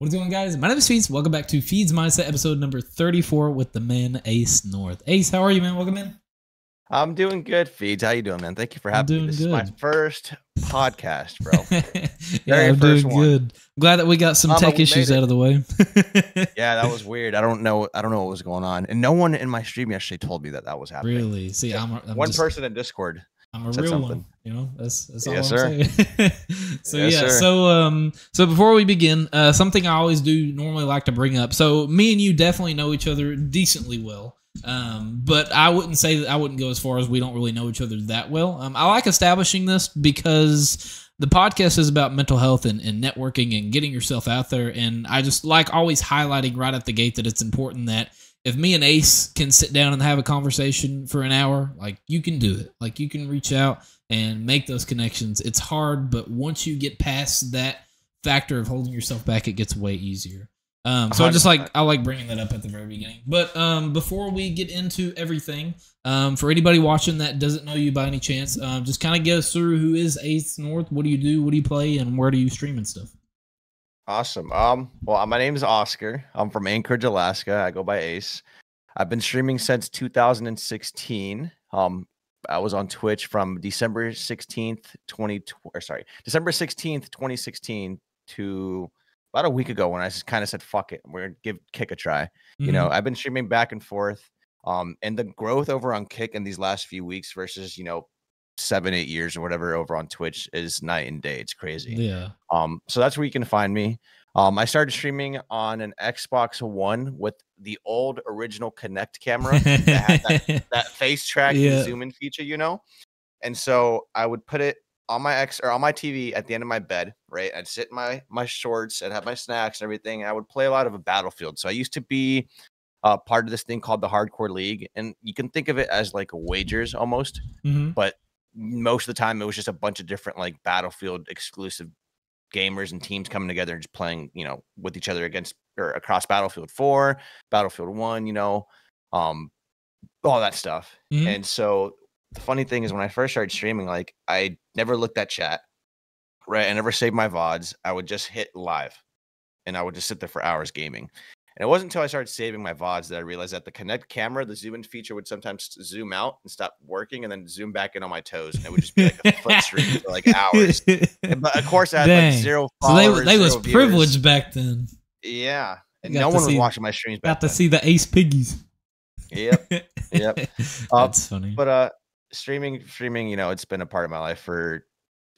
What is going on, guys? My name is Feeds. Welcome back to Feeds Mindset, episode number 34 with the man Ace North. Ace, how are you, man? Welcome in. I'm doing good, Feeds. How you doing, man? Thank you for having me. This good. is my first podcast, bro. yeah, I'm doing one. good. glad that we got some tech issues out of the way. yeah, that was weird. I don't know. I don't know what was going on, and no one in my stream yesterday told me that that was happening. Really? See, I'm, I'm one just, person in Discord I'm a real something. one. You know, that's that's all yes, I'm sir. saying. so yes, yeah, sir. so um, so before we begin, uh, something I always do normally like to bring up. So me and you definitely know each other decently well. Um, but I wouldn't say that I wouldn't go as far as we don't really know each other that well. Um, I like establishing this because the podcast is about mental health and, and networking and getting yourself out there. And I just like always highlighting right at the gate that it's important that if me and Ace can sit down and have a conversation for an hour, like you can do it. Like you can reach out and make those connections. It's hard, but once you get past that factor of holding yourself back, it gets way easier. Um, so I just like I like bringing that up at the very beginning. But um, before we get into everything, um, for anybody watching that doesn't know you by any chance, um, just kind of get us through who is Ace North, what do you do, what do you play, and where do you stream and stuff. Awesome. Um, well, my name is Oscar. I'm from Anchorage, Alaska. I go by Ace. I've been streaming since 2016. Um, I was on Twitch from December 16th, 20 or sorry, December 16th, 2016 to about a week ago when I just kind of said, fuck it, we're gonna give kick a try. Mm-hmm. You know, mm-hmm. I've been streaming back and forth. Um, and the growth over on Kick in these last few weeks versus, you know, seven, eight years or whatever over on Twitch is night and day. It's crazy. Yeah. Um, so that's where you can find me. Um, I started streaming on an Xbox One with the old original Kinect camera that had that, that face track yeah. zoom in feature, you know. And so I would put it on my X or on my TV at the end of my bed, right? I'd sit in my my shorts, I'd have my snacks and everything. And I would play a lot of a battlefield. So I used to be uh, part of this thing called the Hardcore League, and you can think of it as like wagers almost, mm-hmm. but most of the time it was just a bunch of different like battlefield exclusive gamers and teams coming together and just playing you know with each other against or across battlefield 4 battlefield 1 you know um all that stuff. Mm-hmm. and so the funny thing is when i first started streaming like i never looked at chat right? I never saved my vods i would just hit live and i would just sit there for hours gaming and it wasn't until I started saving my VODs that I realized that the Kinect camera, the zoom in feature would sometimes zoom out and stop working and then zoom back in on my toes. And it would just be like a foot stream for like hours. but of course, I had Dang. like zero followers. So they, they was viewers. privileged back then. Yeah. And no one was watching my streams back Got to then. see the ace piggies. Yep. Yep. Uh, That's funny. But uh streaming, streaming, you know, it's been a part of my life for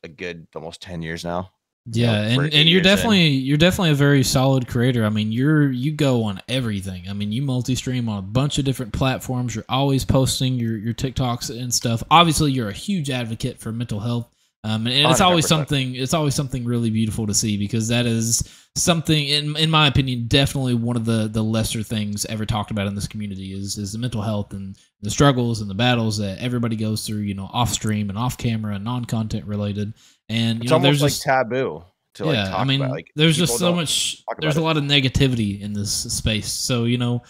a good almost 10 years now. Yeah, and, and you're definitely in. you're definitely a very solid creator. I mean, you're you go on everything. I mean, you multi-stream on a bunch of different platforms. You're always posting your your TikToks and stuff. Obviously, you're a huge advocate for mental health. Um, and, it's always something it's always something really beautiful to see because that is something in in my opinion definitely one of the the lesser things ever talked about in this community is is the mental health and the struggles and the battles that everybody goes through you know off stream and off camera and non content related and you it's know, almost there's like just, taboo to like yeah, I mean, about. Like, there's just so much. There's a lot of negativity in this space. So you know,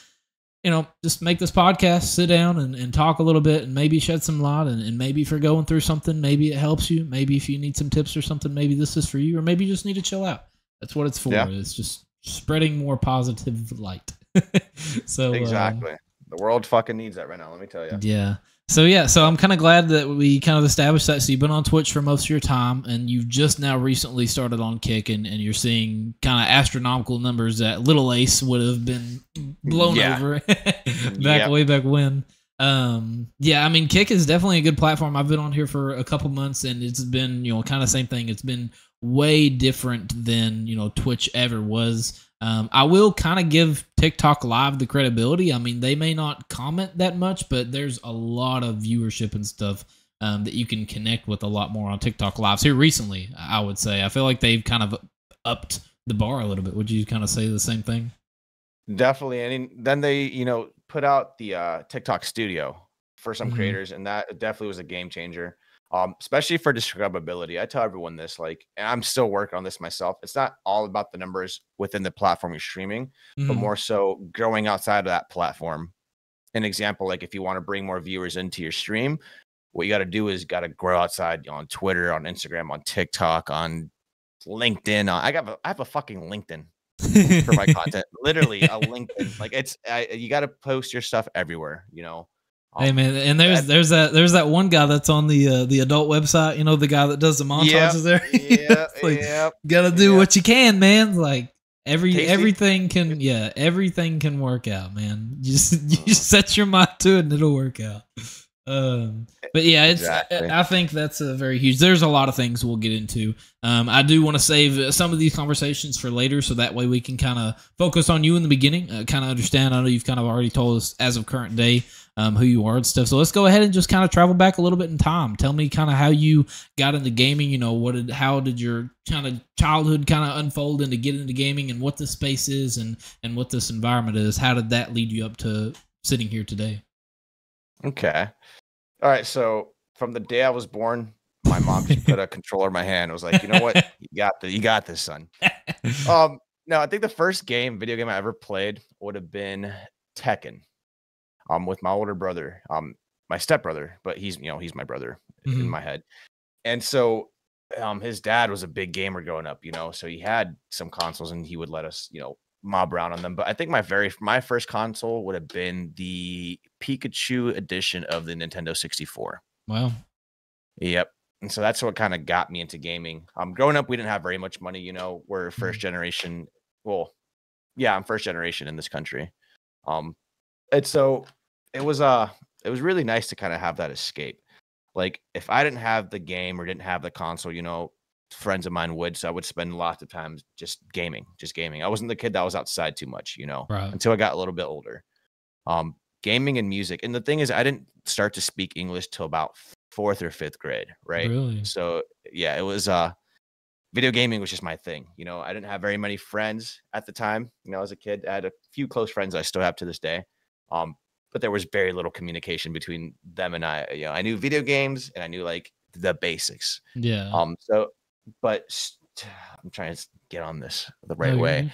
you know, just make this podcast, sit down and, and talk a little bit, and maybe shed some light. And, and maybe if you're going through something, maybe it helps you. Maybe if you need some tips or something, maybe this is for you, or maybe you just need to chill out. That's what it's for. Yeah. It's just spreading more positive light. so um, exactly, um, the world fucking needs that right now. Let me tell you. Yeah. So yeah, so I'm kind of glad that we kind of established that. So you've been on Twitch for most of your time, and you've just now recently started on Kick, and, and you're seeing kind of astronomical numbers that Little Ace would have been blown yeah. over back yep. way back when. Um, yeah, I mean, Kick is definitely a good platform. I've been on here for a couple months, and it's been you know kind of same thing. It's been way different than you know Twitch ever was. Um, I will kind of give TikTok Live the credibility. I mean, they may not comment that much, but there's a lot of viewership and stuff um, that you can connect with a lot more on TikTok Lives here recently. I would say I feel like they've kind of upped the bar a little bit. Would you kind of say the same thing? Definitely, and then they you know put out the uh, TikTok Studio for some mm-hmm. creators, and that definitely was a game changer um, especially for discoverability. I tell everyone this, like, and I'm still working on this myself. It's not all about the numbers within the platform you're streaming, mm-hmm. but more so growing outside of that platform. An example, like if you want to bring more viewers into your stream, what you got to do is got to grow outside on Twitter, on Instagram, on TikTok, on LinkedIn. I got, a, I have a fucking LinkedIn. for my content. Literally a LinkedIn. Like it's I, you got to post your stuff everywhere. You know. Hey man, and there's there's that there's that one guy that's on the uh, the adult website. You know, the guy that does the montages there. Yeah, like, yeah. Gotta do Yep. what you can, man. Like every Tasty. everything can, yeah, everything can work out, man. Just you just set your mind to it and it'll work out. Um, but yeah, it's. Exactly. I, I think that's a very huge. There's a lot of things we'll get into. Um, I do want to save some of these conversations for later, so that way we can kind of focus on you in the beginning, uh, kind of understand. I know you've kind of already told us as of current day um, who you are and stuff. So let's go ahead and just kind of travel back a little bit in time. Tell me kind of how you got into gaming. You know, what did how did your kind of childhood kind of unfold into get into gaming and what this space is and and what this environment is. How did that lead you up to sitting here today? Okay. All right. So from the day I was born, my mom just put a controller in my hand. and was like, you know what? You got this. You got this, son. Um, no, I think the first game, video game I ever played would have been Tekken. Um, with my older brother, um, my stepbrother, but he's you know he's my brother Mhm. in my head, and so um, his dad was a big gamer growing up, you know, so he had some consoles and he would let us, you know, mob around on them. But I think my very my first console would have been the Pikachu edition of the Nintendo 64. wow. Yep. And so that's what kind of got me into gaming. Um, growing up, we didn't have very much money. You know, we're first generation. Well, yeah, I'm first generation in this country. Um, and so it was uh it was really nice to kind of have that escape. Like if I didn't have the game or didn't have the console, you know, friends of mine would. So I would spend lots of times just gaming, just gaming. I wasn't the kid that was outside too much, you know, Right. until I got a little bit older. Um, gaming and music. And the thing is, I didn't start to speak English till about fourth or fifth grade, right? Really? So yeah, it was uh video gaming was just my thing. You know, I didn't have very many friends at the time. You know, as a kid, I had a few close friends I still have to this day. Um, but there was very little communication between them and I. You know, I knew video games and I knew like the basics. Yeah. Um, so but I'm trying to get on this the right you're way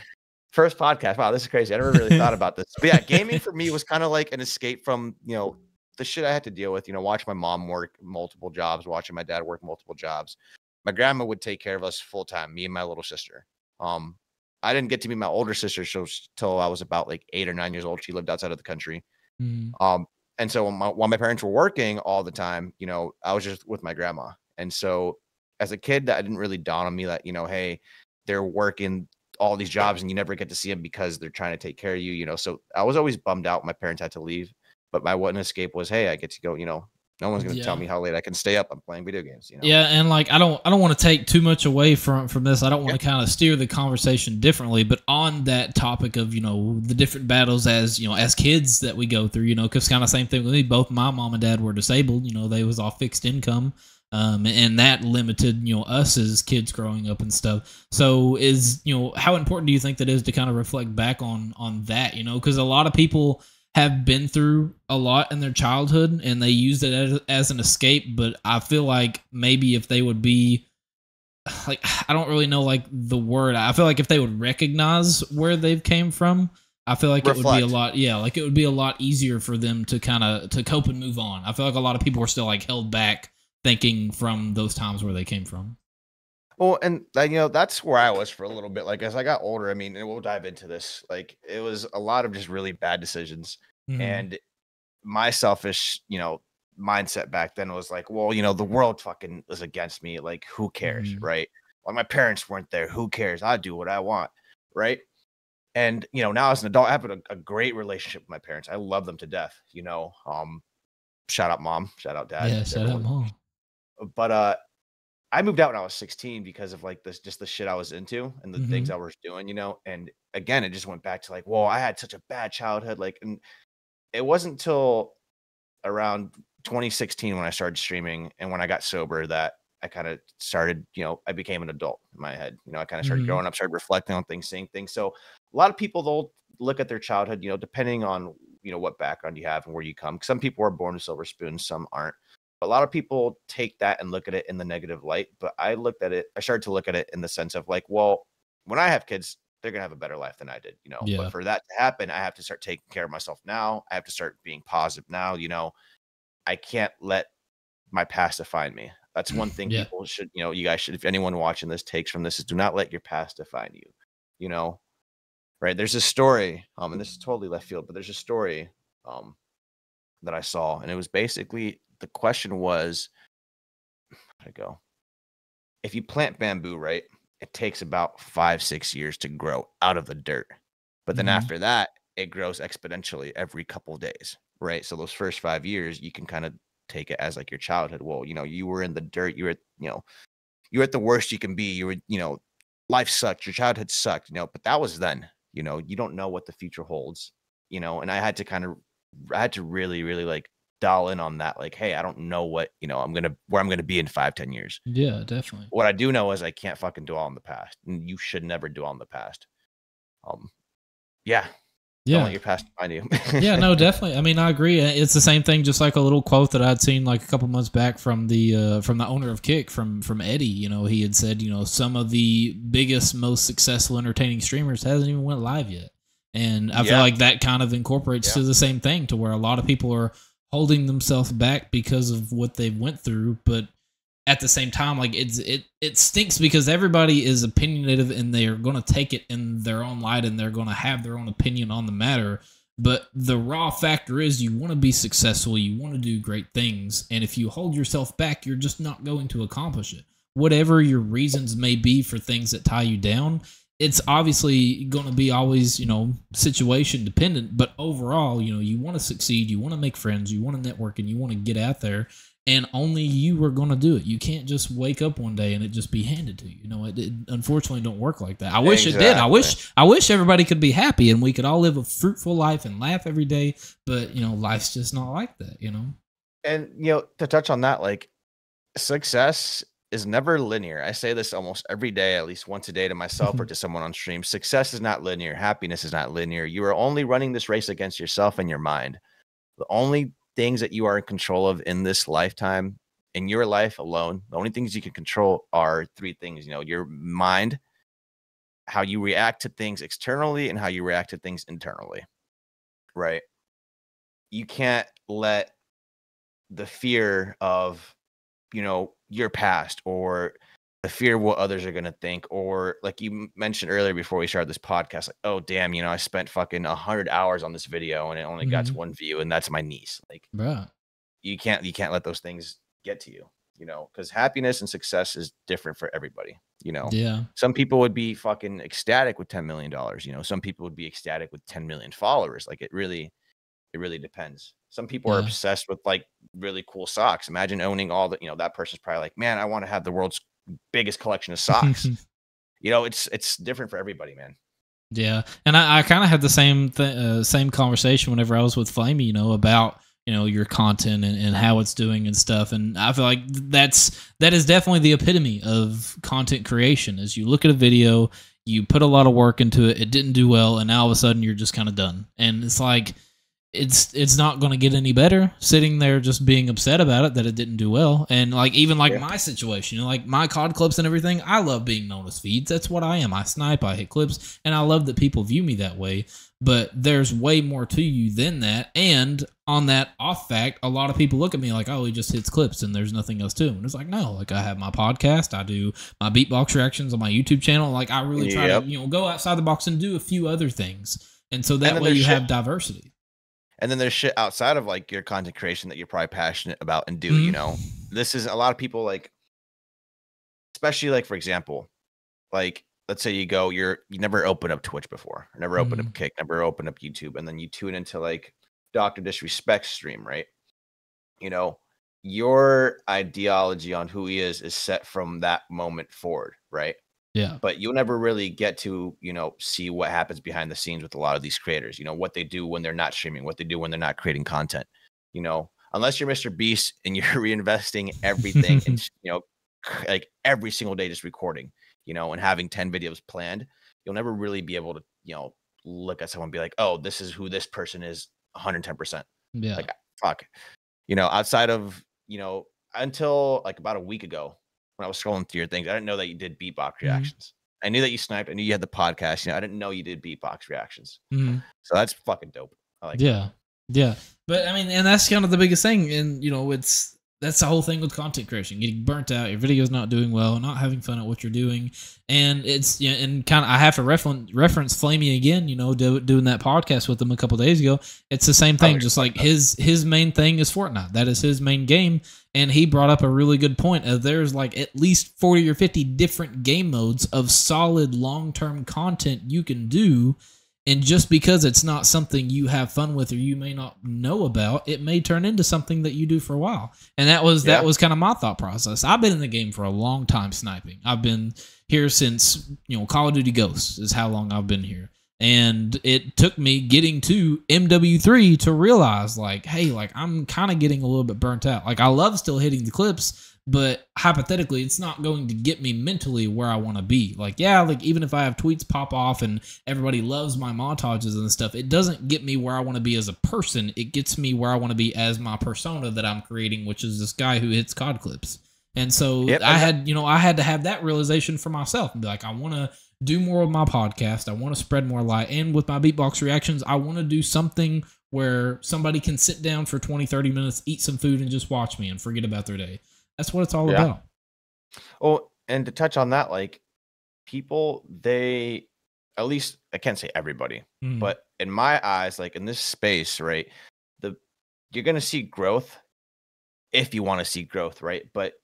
first podcast. Wow, this is crazy. I never really thought about this. But yeah, gaming for me was kind of like an escape from, you know, the shit I had to deal with. You know, watch my mom work multiple jobs, watching my dad work multiple jobs. My grandma would take care of us full time, me and my little sister. Um, I didn't get to meet my older sister so till I was about like eight or nine years old. She lived outside of the country. Mhm. Um, and so my, while my parents were working all the time, you know, I was just with my grandma. And so as a kid, that didn't really dawn on me that, you know, hey, they're working all these jobs and you never get to see them because they're trying to take care of you, you know. So I was always bummed out my parents had to leave. But my one escape was, hey, I get to go, you know, no one's gonna tell me how late I can stay up. I'm playing video games, you know. Yeah, and like I don't I don't want to take too much away from from this. I don't want to kind of steer the conversation differently, but on that topic of, you know, the different battles as, you know, as kids that we go through, you know, cuz kind of same thing with me. Both my mom and dad were disabled, you know, they was all fixed income. Um, and that limited, you know, us as kids growing up and stuff. So is, you know, how important do you think that is to kind of reflect back on on that, you know, cuz a lot of people have been through a lot in their childhood and they use it as, as an escape but i feel like maybe if they would be like i don't really know like the word i feel like if they would recognize where they've came from i feel like it would be a lot yeah like it would be a lot easier for them to kind of to cope and move on i feel like a lot of people are still like held back thinking from those times where they came from Well, and you know that's where I was for a little bit. Like as I got older, I mean, and we'll dive into this. Like it was a lot of just really bad decisions, Mhm. and my selfish, you know, mindset back then was like, well, you know, the world fucking is against me. Like, who cares, Mhm. right? Like my parents weren't there. Who cares? I do what I want, right? And you know, now as an adult, I have a, a great relationship with my parents. I love them to death. You know, um, shout out mom, shout out dad. yeah shout out mom but uh I moved out when I was 16 because of like this just the shit I was into and the things I was doing, you know. And again, it just went back to like, well, I had such a bad childhood. Like, and it wasn't until around 2016 when I started streaming and when I got sober that I kind of started, you know, I became an adult in my head. You know, I kind of started Mhm. growing up, started reflecting on things, seeing things. So a lot of people they'll look at their childhood, you know, depending on you know what background you have and where you come. Some people are born with silver spoons, some aren't a lot of people take that and look at it in the negative light but i looked at it i started to look at it in the sense of like well when i have kids they're going to have a better life than i did you know Yeah. but for that to happen i have to start taking care of myself now i have to start being positive now you know i can't let my past define me that's one thing Yeah. people should you know you guys should if anyone watching this takes from this is do not let your past define you you know right? There's a story, um, and this is totally left field, but there's a story um that I saw, and it was basically the question was, how to go? If you plant bamboo, right, it takes about five, six years to grow out of the dirt. But then Mhm. after that, it grows exponentially every couple of days, right? So those first five years, you can kind of take it as like your childhood. Well, you know, you were in the dirt, you were, at, you know, you're at the worst you can be. You were, you know, life sucked, your childhood sucked, you know, but that was then, you know, you don't know what the future holds, you know, and I had to kind of, I had to really, really like dial in on that. Like, hey, I don't know what, you know, I'm going to, where I'm going to be in five, ten years. Yeah, definitely. What I do know is I can't fucking dwell on the past, and you should never dwell on the past. Um, yeah, don't Yeah. let your past define you. yeah, no, definitely. I mean, I agree. It's the same thing. Just like a little quote that I'd seen like a couple months back from the uh, from the owner of Kick, from from Eddie. You know, he had said, you know, some of the biggest, most successful, entertaining streamers hasn't even went live yet, and I feel like that kind of incorporates to the same thing, to where a lot of people are holding themselves back because of what they've went through, but at the same time, like it's it it stinks because everybody is opinionative and they are going to take it in their own light and they're going to have their own opinion on the matter. But the raw factor is you want to be successful, you want to do great things, and if you hold yourself back, you're just not going to accomplish it. Whatever your reasons may be for things that tie you down, it's obviously going to be always, you know, situation dependent, but overall, you know, you want to succeed, you want to make friends, you want to network and you want to get out there and only you are going to do it. You can't just wake up one day and it just be handed to you. You know, it, it unfortunately don't work like that. I wish it did. I wish I wish everybody could be happy and we could all live a fruitful life and laugh every day, but you know, life's just not like that, you know. and you know, to touch on that, like success is never linear. I say this almost every day, at least once a day to myself or mm-hmm. to someone on stream. Success is not linear. Happiness is not linear. You are only running this race against yourself and your mind. The only things that you are in control of in this lifetime, in your life alone, the only things you can control are three things, you know, your mind, how you react to things externally, and how you react to things internally. Right. You can't let the fear of you know your past or the fear of what others are going to think or like you mentioned earlier before we started this podcast like oh damn you know i spent fucking 100 hours on this video and it only got to Mhm. one view and that's my niece like Right. you can't you can't let those things get to you you know because happiness and success is different for everybody you know Yeah. some people would be fucking ecstatic with 10 million dollars you know some people would be ecstatic with 10 million followers like it really it really depends some people are obsessed with like really cool socks imagine owning all the you know that person's probably like man i want to have the world's biggest collection of socks you know it's it's different for everybody man Yeah, and I, I kind of had the same th- uh, same conversation whenever I was with Flamey, you know, about you know your content and, and how it's doing and stuff. And I feel like that's that is definitely the epitome of content creation. Is you look at a video, you put a lot of work into it, it didn't do well, and now all of a sudden you're just kind of done. And it's like it's it's not going to get any better sitting there just being upset about it that it didn't do well. And like even like Yeah. my situation like my cod clips and everything i love being known as feeds. That's what i am. I snipe i hit clips and i love that people view me that way. But there's way more to you than that. And on that off fact a lot of people look at me like oh he just hits clips and there's nothing else to him. And it's like no like i have my podcast i do my beatbox reactions on my youtube channel. Like i really try Yep. to you know go outside the box and do a few other things. And so that then way you shit- have diversity and then there's shit outside of like your content creation that you're probably passionate about and do you Mhm. know this is a lot of people like especially like for example like let's say you go you're you never opened up twitch before or never opened Mhm. up kick never opened up youtube and then you tune into like dr disrespect stream right you know your ideology on who he is is set from that moment forward right yeah. but you'll never really get to you know see what happens behind the scenes with a lot of these creators you know what they do when they're not streaming what they do when they're not creating content you know unless you're mr beast and you're reinvesting everything and you know like every single day just recording you know and having 10 videos planned you'll never really be able to you know look at someone and be like oh this is who this person is 110% yeah. Like fuck you know outside of you know until like about a week ago when i was scrolling through your things i didn't know that you did beatbox Mhm. reactions i knew that you sniped i knew you had the podcast you know i didn't know you did beatbox reactions Mhm. so that's fucking dope i like that. yeah yeah but i mean and that's kind of the biggest thing and you know it's that's the whole thing with content creation. Getting burnt out your video's not doing well not having fun at what you're doing. And it's yeah, and kind of i have to reference reference flamey again you know do, doing that podcast with him a couple days ago. It's the same thing oh, just like his his main thing is fortnite. That is his main game. And he brought up a really good point of there's like at least 40 or 50 different game modes of solid long-term content you can do and just because it's not something you have fun with or you may not know about, it may turn into something that you do for a while. And that was yeah. that was kind of my thought process. I've been in the game for a long time sniping. I've been here since, you know, Call of Duty Ghosts is how long I've been here. And it took me getting to MW3 to realize like, hey, like I'm kind of getting a little bit burnt out. Like I love still hitting the clips, but hypothetically it's not going to get me mentally where i want to be. Like yeah like even if i have tweets pop off and everybody loves my montages and stuff it doesn't get me where i want to be as a person. It gets me where i want to be as my persona that i'm creating which is this guy who hits cod clips. And so yep, i had you know i had to have that realization for myself and be like i want to do more of my podcast. I want to spread more light. And with my beatbox reactions i want to do something where somebody can sit down for 20 30 minutes eat some food and just watch me and forget about their day that's what it's all yeah. about. Oh, and to touch on that, like people, they at least I can't say everybody, mm. but in my eyes, like in this space, right, the you're gonna see growth if you want to see growth, right? But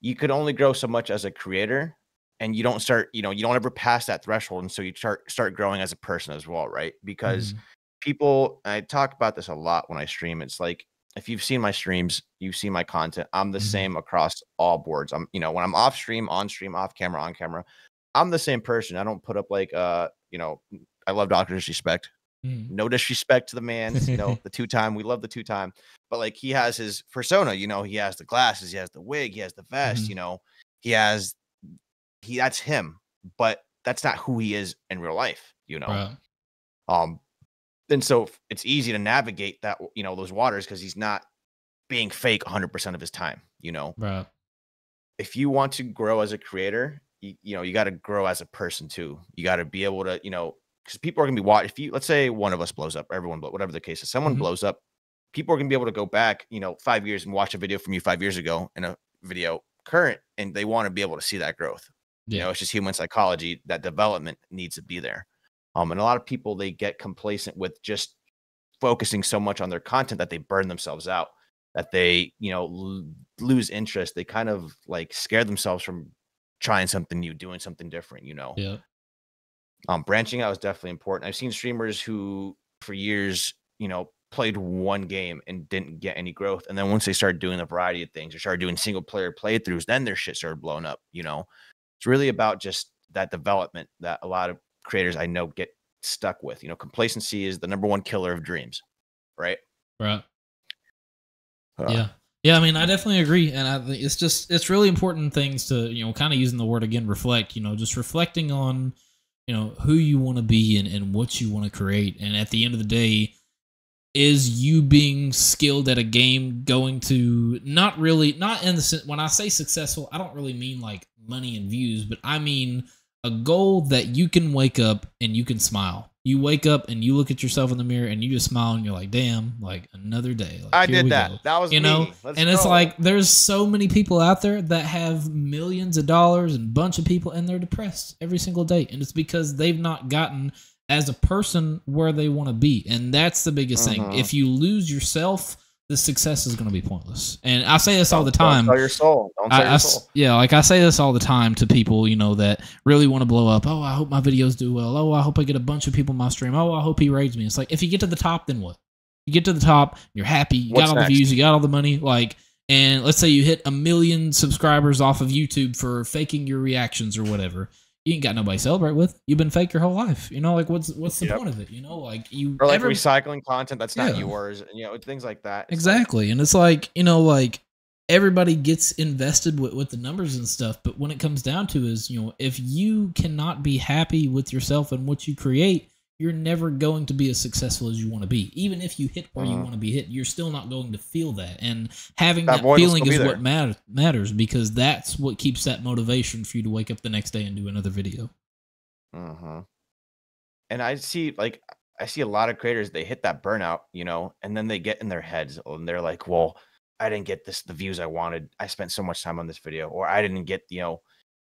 you could only grow so much as a creator and you don't start, you know, you don't ever pass that threshold. And so you start start growing as a person as well, right? Because mm. people I talk about this a lot when I stream. It's like if you've seen my streams, you've seen my content. I'm the mm-hmm. same across all boards. I'm, you know, when I'm off stream, on stream, off camera, on camera, I'm the same person. I don't put up like, uh, you know, I love Doctor Disrespect. Mm. No disrespect to the man, you know, the two time. We love the two time, but like he has his persona. You know, he has the glasses, he has the wig, he has the vest. Mm-hmm. You know, he has he. That's him, but that's not who he is in real life. You know, right. um, and so it's easy to navigate that you know those waters because he's not being fake 100% of his time you know? Right. If you want to grow as a creator you, you know you got to grow as a person too. You got to be able to you know because people are going to be watching if you let's say one of us blows up everyone but whatever the case is someone mm-hmm. blows up people are going to be able to go back you know five years and watch a video from you five years ago and a video current and they want to be able to see that growth. Yeah. you know it's just human psychology that development needs to be there um, and a lot of people they get complacent with just focusing so much on their content that they burn themselves out, that they you know l- lose interest. They kind of like scare themselves from trying something new, doing something different. You know. Yeah. Um, branching out is definitely important. I've seen streamers who, for years, you know, played one game and didn't get any growth. And then once they started doing a variety of things or started doing single player playthroughs, then their shit started blowing up. You know, it's really about just that development that a lot of creators I know get stuck with. You know, complacency is the number one killer of dreams, right? Right. Uh, yeah. Yeah, I mean, I definitely agree, and I think it's just it's really important things to you know, kind of using the word again, reflect. You know, just reflecting on you know who you want to be and, and what you want to create, and at the end of the day, is you being skilled at a game going to not really not in the when I say successful, I don't really mean like money and views, but I mean a goal that you can wake up and you can smile. You wake up and you look at yourself in the mirror and you just smile and you're like, "Damn, like another day." Like, I did that. Go. That was you know, and go. it's like there's so many people out there that have millions of dollars and bunch of people and they're depressed every single day, and it's because they've not gotten as a person where they want to be, and that's the biggest thing. Uh-huh. If you lose yourself the success is going to be pointless. And I say this all the time. Don't sell your soul. Don't sell I, your soul. I, yeah, like I say this all the time to people, you know, that really want to blow up. Oh, I hope my videos do well. Oh, I hope I get a bunch of people in my stream. Oh, I hope he raids me. It's like if you get to the top, then what? You get to the top, you're happy, you What's got all next? the views, you got all the money, like and let's say you hit a million subscribers off of YouTube for faking your reactions or whatever you ain't got nobody to celebrate with. You've been fake your whole life. You know, like what's what's the yep. point of it? You know, like you or like ever, recycling content that's not yours, and you know things like that. It's exactly, like, and it's like you know, like everybody gets invested with, with the numbers and stuff, but when it comes down to is you know, if you cannot be happy with yourself and what you create, you're never going to be as successful as you want to be. Even if you hit where you want to be hit, you're still not going to feel that. And having that, that feeling is what matter, matters because that's what keeps that motivation for you to wake up the next day and do another video. Uh huh. And I see, like, I see a lot of creators, they hit that burnout, you know, and then they get in their heads and they're like, well, I didn't get this the views I wanted. I spent so much time on this video, or I didn't get you know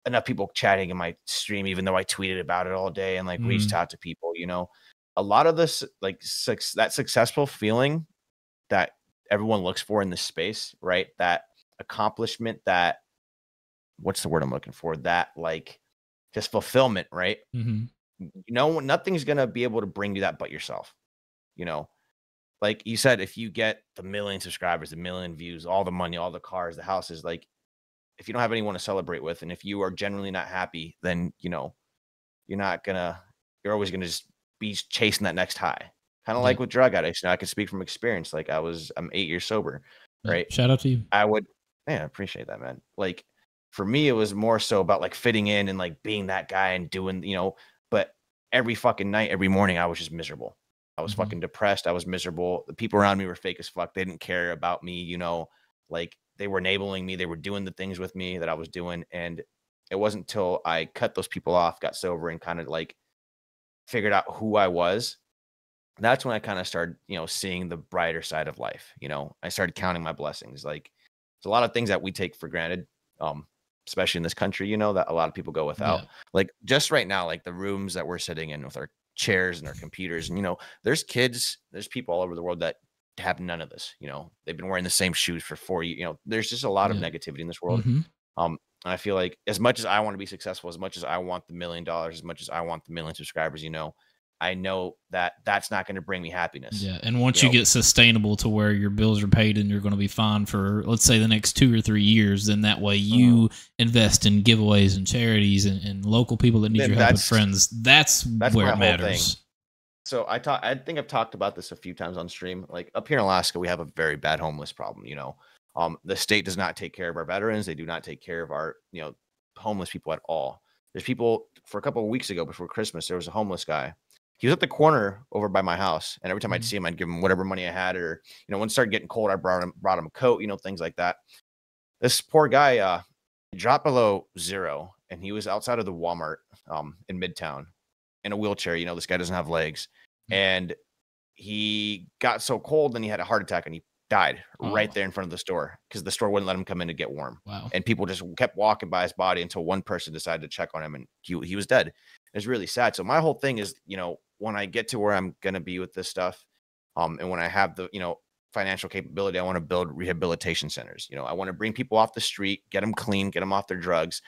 enough people chatting in my stream, even though I tweeted about it all day and like Mm. reached out to people. You know, a lot of this like suc that successful feeling that everyone looks for in this space, right? That accomplishment, that what's the word I'm looking for? That like just fulfillment, right? hmm you know nothing's gonna be able to bring you that but yourself you know like you said if you get the million subscribers the million views all the money all the cars the houses like if you don't have anyone to celebrate with and if you are generally not happy then you know you're not gonna you're always gonna just be chasing that next high kind of Yeah. like with drug addicts know i can speak from experience like i was i'm eight years sober Right. Shout out to you. I would, yeah, I appreciate that, man. Like for me, it was more so about like fitting in and like being that guy and doing, you know, but every fucking night, every morning, I was just miserable. I was Mhm. fucking depressed. I was miserable. The people around me were fake as fuck. They didn't care about me, you know, like they were enabling me. They were doing the things with me that I was doing. And it wasn't until I cut those people off, got sober, and kind of like figured out who I was that's when I kind of started, you know, seeing the brighter side of life. You know, I started counting my blessings. Like, it's a lot of things that we take for granted, um, especially in this country. You know, that a lot of people go without. Yeah. Like just right now, like the rooms that we're sitting in with our chairs and our computers, and you know, there's kids, there's people all over the world that have none of this. You know, they've been wearing the same shoes for four years. You know, there's just a lot of negativity in this world. Mhm. Um, and I feel like as much as I want to be successful, as much as I want the million dollars, as much as I want the million subscribers, you know, I know that that's not going to bring me happiness. Yeah, and once you you know- get sustainable to where your bills are paid and you're going to be fine for let's say the next two or three years, then that way Mm-hmm. you invest in giveaways and charities and, and local people that need Then your help and friends. That's, that's where it matters. So I talk, I think I've talked about this a few times on stream. Like up here in Alaska, we have a very bad homeless problem. You know, um, the state does not take care of our veterans. They do not take care of our, you know, homeless people at all. There's people for a couple of weeks ago before Christmas, there was a homeless guy. He was at the corner over by my house, and every time I'd Mhm. see him, I'd give him whatever money I had, or you know, when it started getting cold, I brought him brought him a coat, you know, things like that. This poor guy uh, dropped below zero, and he was outside of the Walmart um, in Midtown in a wheelchair. You know, this guy doesn't have legs, Mm. and he got so cold, and he had a heart attack, and he died right Oh. there in front of the store because the store wouldn't let him come in to get warm Wow. and people just kept walking by his body until one person decided to check on him and he, he was dead it's really sad so my whole thing is you know when i get to where i'm going to be with this stuff um and when i have the you know financial capability i want to build rehabilitation centers you know i want to bring people off the street get them clean get them off their drugs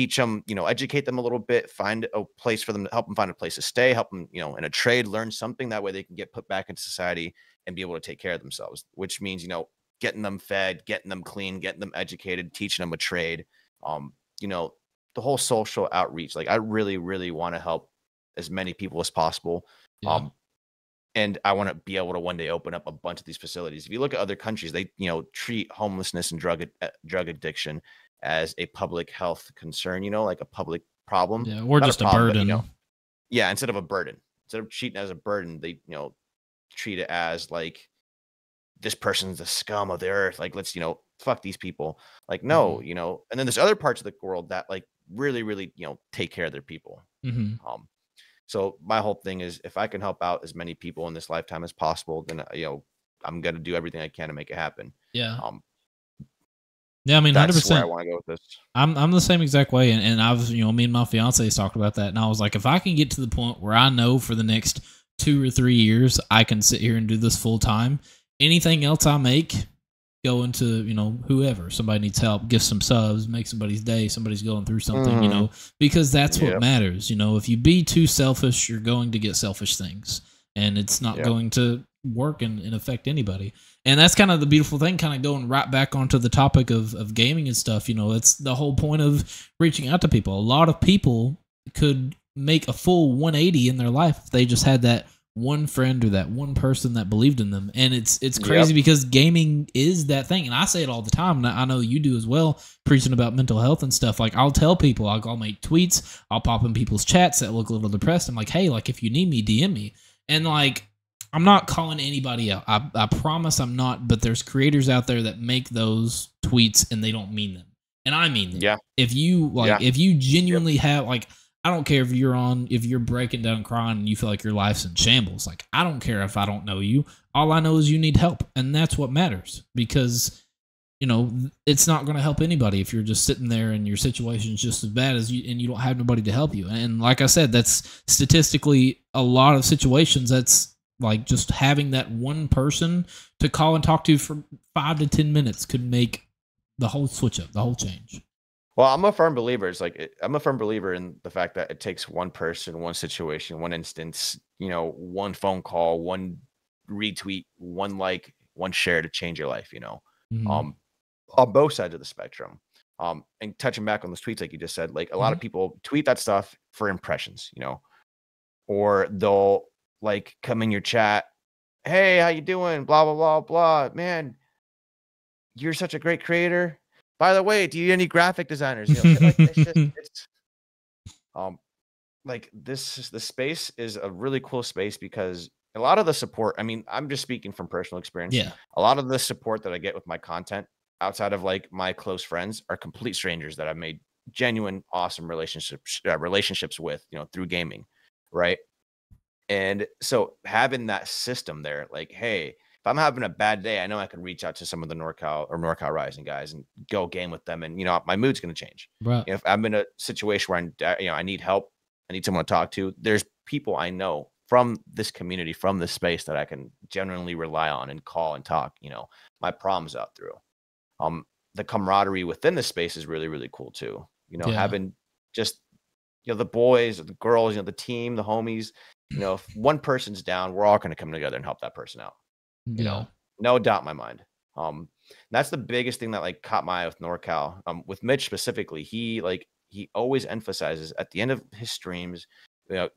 teach them you know educate them a little bit find a place for them to help them find a place to stay help them you know in a trade learn something that way they can get put back into society and be able to take care of themselves which means you know getting them fed, getting them clean, getting them educated, teaching them a trade. Um, you know, the whole social outreach. Like I really, really want to help as many people as possible. Yeah. Um, and I want to be able to one day open up a bunch of these facilities. If you look at other countries, they you know treat homelessness and drug ad- uh, drug addiction as a public health concern. You know, like a public problem. yeah, or not just a, problem, but, burden. you know, Yeah, instead of a burden, instead of treating as a burden, they you know treat it as like this person's the scum of the earth. Like let's you know fuck these people. Like no, Mm-hmm. you know. And then there's other parts of the world that like really, really you know take care of their people. hmm Um, so my whole thing is if I can help out as many people in this lifetime as possible, then uh, you know I'm gonna do everything I can to make it happen. Yeah. Um, Yeah, I mean, hundred that's where I want to go with this. I'm I'm the same exact way, and, and I've you know me and my fiance talked about that, and I was like, if I can get to the point where I know for the next two or three years I can sit here and do this full time, anything else I make go into you know whoever somebody needs help, give some subs, make somebody's day, somebody's going through something, you Mhm. know, because that's what matters. You know, if you be too selfish, you're going to get selfish things, and it's not Yep. going to work and, and affect anybody and that's kind of the beautiful thing kind of going right back onto the topic of, of gaming and stuff you know it's the whole point of reaching out to people a lot of people could make a full 180 in their life if they just had that one friend or that one person that believed in them and it's it's crazy because gaming is that thing and i say it all the time and i know you do as well preaching about mental health and stuff like i'll tell people i'll, I'll make tweets i'll pop in people's chats that look a little depressed i'm like hey like if you need me dm me and like I'm not calling anybody out. I, I promise I'm not, but there's creators out there that make those tweets and they don't mean them. And I mean them. Yeah. If you like Yeah. if you genuinely have like I don't care if you're on if you're breaking down crying and you feel like your life's in shambles. Like I don't care if I don't know you. All I know is you need help. And that's what matters. Because you know, it's not going to help anybody if you're just sitting there and your situation is just as bad as you, and you don't have nobody to help you. And like I said, that's statistically a lot of situations. That's like just having that one person to call and talk to for five to ten minutes could make the whole switch up, the whole change. Well, I'm a firm believer. It's like I'm a firm believer in the fact that it takes one person, one situation, one instance, you know, one phone call, one retweet, one like, one share to change your life. You know, mm-hmm. um, on both sides of the spectrum. Um, and touching back on those tweets, like you just said, like a mm-hmm. lot of people tweet that stuff for impressions, you know, or they'll like come in your chat, hey, how you doing? Blah blah blah blah. Man, you're such a great creator. By the way, do you any graphic designers? You know, like, it's just, it's, um, like this the space is a really cool space because a lot of the support. I mean, I'm just speaking from personal experience. Yeah, a lot of the support that I get with my content outside of like my close friends are complete strangers that I've made genuine awesome relationships uh, relationships with you know through gaming right and so having that system there like hey if i'm having a bad day i know i can reach out to some of the norcal or norcal rising guys and go game with them and you know my mood's going to change right. if i'm in a situation where i'm uh, you know i need help i need someone to talk to there's people i know from this community from this space that i can genuinely rely on and call and talk you know my problems out through um, the camaraderie within the space is really really cool too. You know, yeah. having just you know the boys, the girls, you know, the team, the homies. You know, if one person's down, we're all going to come together and help that person out. You yeah. know, no doubt in my mind. Um, that's the biggest thing that like caught my eye with NorCal. Um, with Mitch specifically, he like he always emphasizes at the end of his streams, you know,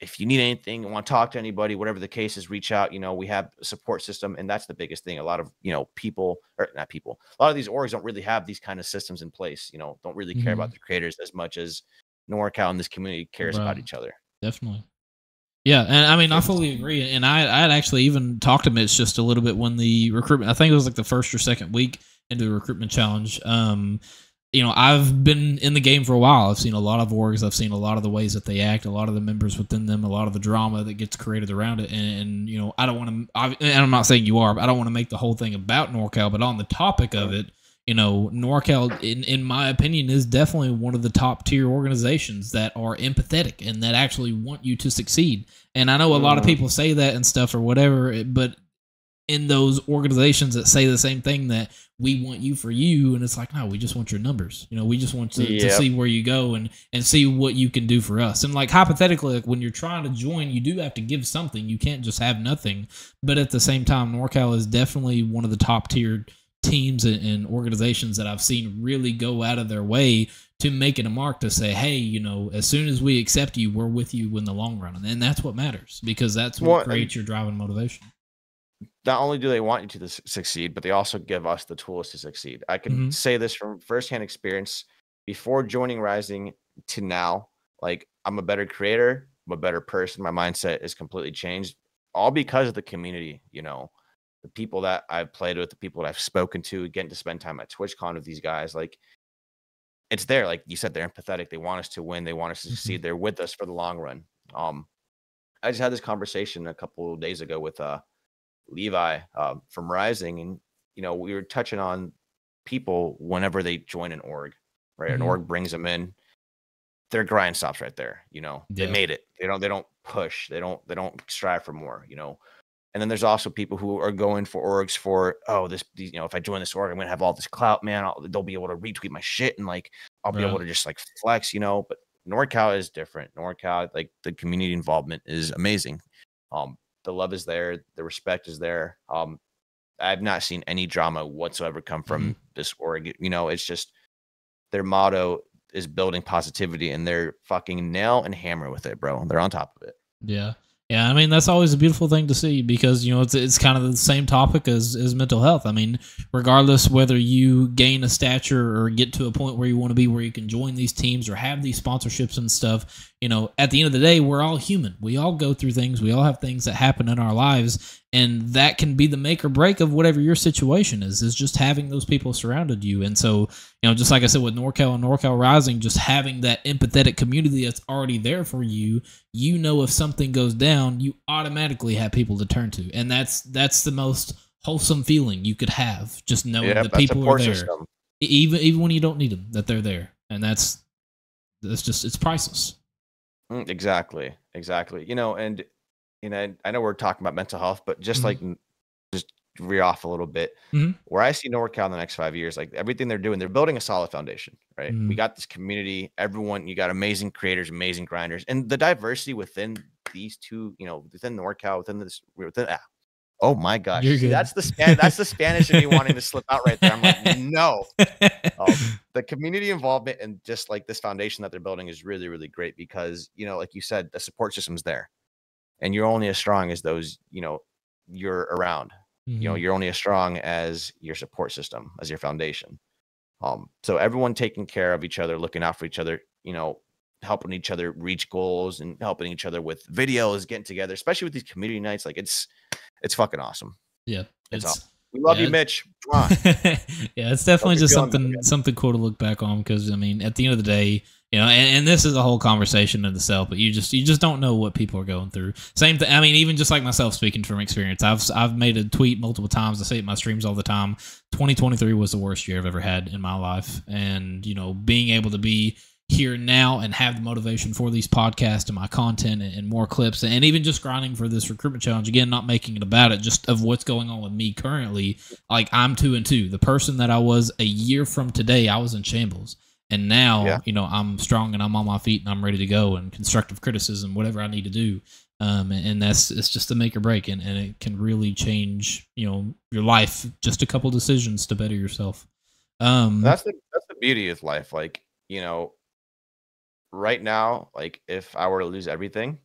if you need anything, want to talk to anybody, whatever the case is, reach out. You know, we have a support system, and that's the biggest thing. A lot of you know people, or not people, a lot of these orgs don't really have these kind of systems in place. You know, don't really care mm-hmm. about the creators as much as NorCal and this community cares about each other. Definitely. Yeah, and I mean, I fully agree. And I, I'd actually even talked to Mitch just a little bit when the recruitment. I think it was like the first or second week into the recruitment challenge. Um, you know, I've been in the game for a while. I've seen a lot of orgs. I've seen a lot of the ways that they act, a lot of the members within them, a lot of the drama that gets created around it. And, and you know, I don't want to, and I'm not saying you are, but I don't want to make the whole thing about NorCal. But on the topic of it, you know, NorCal, in, in my opinion, is definitely one of the top tier organizations that are empathetic and that actually want you to succeed. And I know a lot of mm. people say that and stuff or whatever, but in those organizations that say the same thing that we want you for you and it's like no we just want your numbers you know we just want to, yep. to see where you go and and see what you can do for us and like hypothetically like when you're trying to join you do have to give something you can't just have nothing but at the same time norcal is definitely one of the top tier teams and, organizations that i've seen really go out of their way to make it a mark to say hey you know as soon as we accept you we're with you in the long run and that's what matters because that's what well, creates your drive and motivation not only do they want you to succeed, but they also give us the tools to succeed. I can mm-hmm. say this from firsthand experience. Before joining Rising to now, like I'm a better creator, I'm a better person. My mindset is completely changed, all because of the community. You know, the people that I've played with, the people that I've spoken to, getting to spend time at TwitchCon with these guys. Like, it's there. Like you said, they're empathetic. They want us to win. They want us to succeed. Mm-hmm. They're with us for the long run. Um, I just had this conversation a couple of days ago with uh Levi um, from Rising, and you know we were touching on people whenever they join an org, right? Mm-hmm. An org brings them in, their grind stops right there. You know, yeah. they made it. They don't. They don't push. They don't. They don't strive for more. You know. And then there's also people who are going for orgs for oh this you know if I join this org I'm gonna have all this clout man I'll, they'll be able to retweet my shit and like I'll be yeah. able to just like flex you know but NorCal is different NorCal like the community involvement is amazing um the love is there, the respect is there. Um, I've not seen any drama whatsoever come from mm-hmm. this org. You know, it's just their motto is building positivity, and they're fucking nail and hammer with it, bro. They're on top of it. Yeah. Yeah, I mean that's always a beautiful thing to see because you know it's it's kind of the same topic as as mental health. I mean, regardless whether you gain a stature or get to a point where you want to be where you can join these teams or have these sponsorships and stuff, you know, at the end of the day, we're all human. We all go through things. We all have things that happen in our lives, and that can be the make or break of whatever your situation is. Is just having those people surrounded you, and so you know, just like I said with NorCal and NorCal Rising, just having that empathetic community that's already there for you. You know, if something goes down, you automatically have people to turn to, and that's that's the most wholesome feeling you could have just knowing Yeah, that people are there, system. Even even when you don't need them, that they're there, and that's that's just it's priceless. Mm, Exactly, exactly. You know, and you know, I know we're talking about mental health, but just Mhm. like just veer off a little bit. Mhm. Where I see NorCal in the next five years, like everything they're doing, they're building a solid foundation, right? We Mhm. got this community, everyone, you got amazing creators, amazing grinders, and the diversity within these two, you know, within NorCal, within this, within. Ah, oh my gosh, See, that's the Span- that's the Spanish in me wanting to slip out right there. I'm like, no, um, the community involvement and just like this foundation that they're building is really really great because you know like you said the support system's there and you're only as strong as those you know you're around. You know Mhm. you're only as strong as your support system as your foundation. Um so everyone taking care of each other looking out for each other you know helping each other reach goals and helping each other with videos getting together especially with these community nights like it's it's fucking awesome. Yeah, it's it's awesome. we love yeah, you mitch yeah, it's definitely just something something cool to look back on because I mean, at the end of the day, you know, and, and this is a whole conversation in itself. But you just you just don't know what people are going through. Same thing. I mean, even just like myself speaking from experience, I've I've made a tweet multiple times. I say it in my streams all the time. 2023 was the worst year I've ever had in my life, and you know, being able to be here now and have the motivation for these podcasts and my content and, and more clips and even just grinding for this recruitment challenge again not making it about it just of what's going on with me currently like i'm two and two the person that i was a year from today i was in shambles and now Yeah. you know i'm strong and i'm on my feet and i'm ready to go and constructive criticism whatever i need to do um, and, and that's it's just a make or break and, and it can really change you know your life just a couple decisions to better yourself um that's the that's the beauty of life like you know right now like if i were to lose everything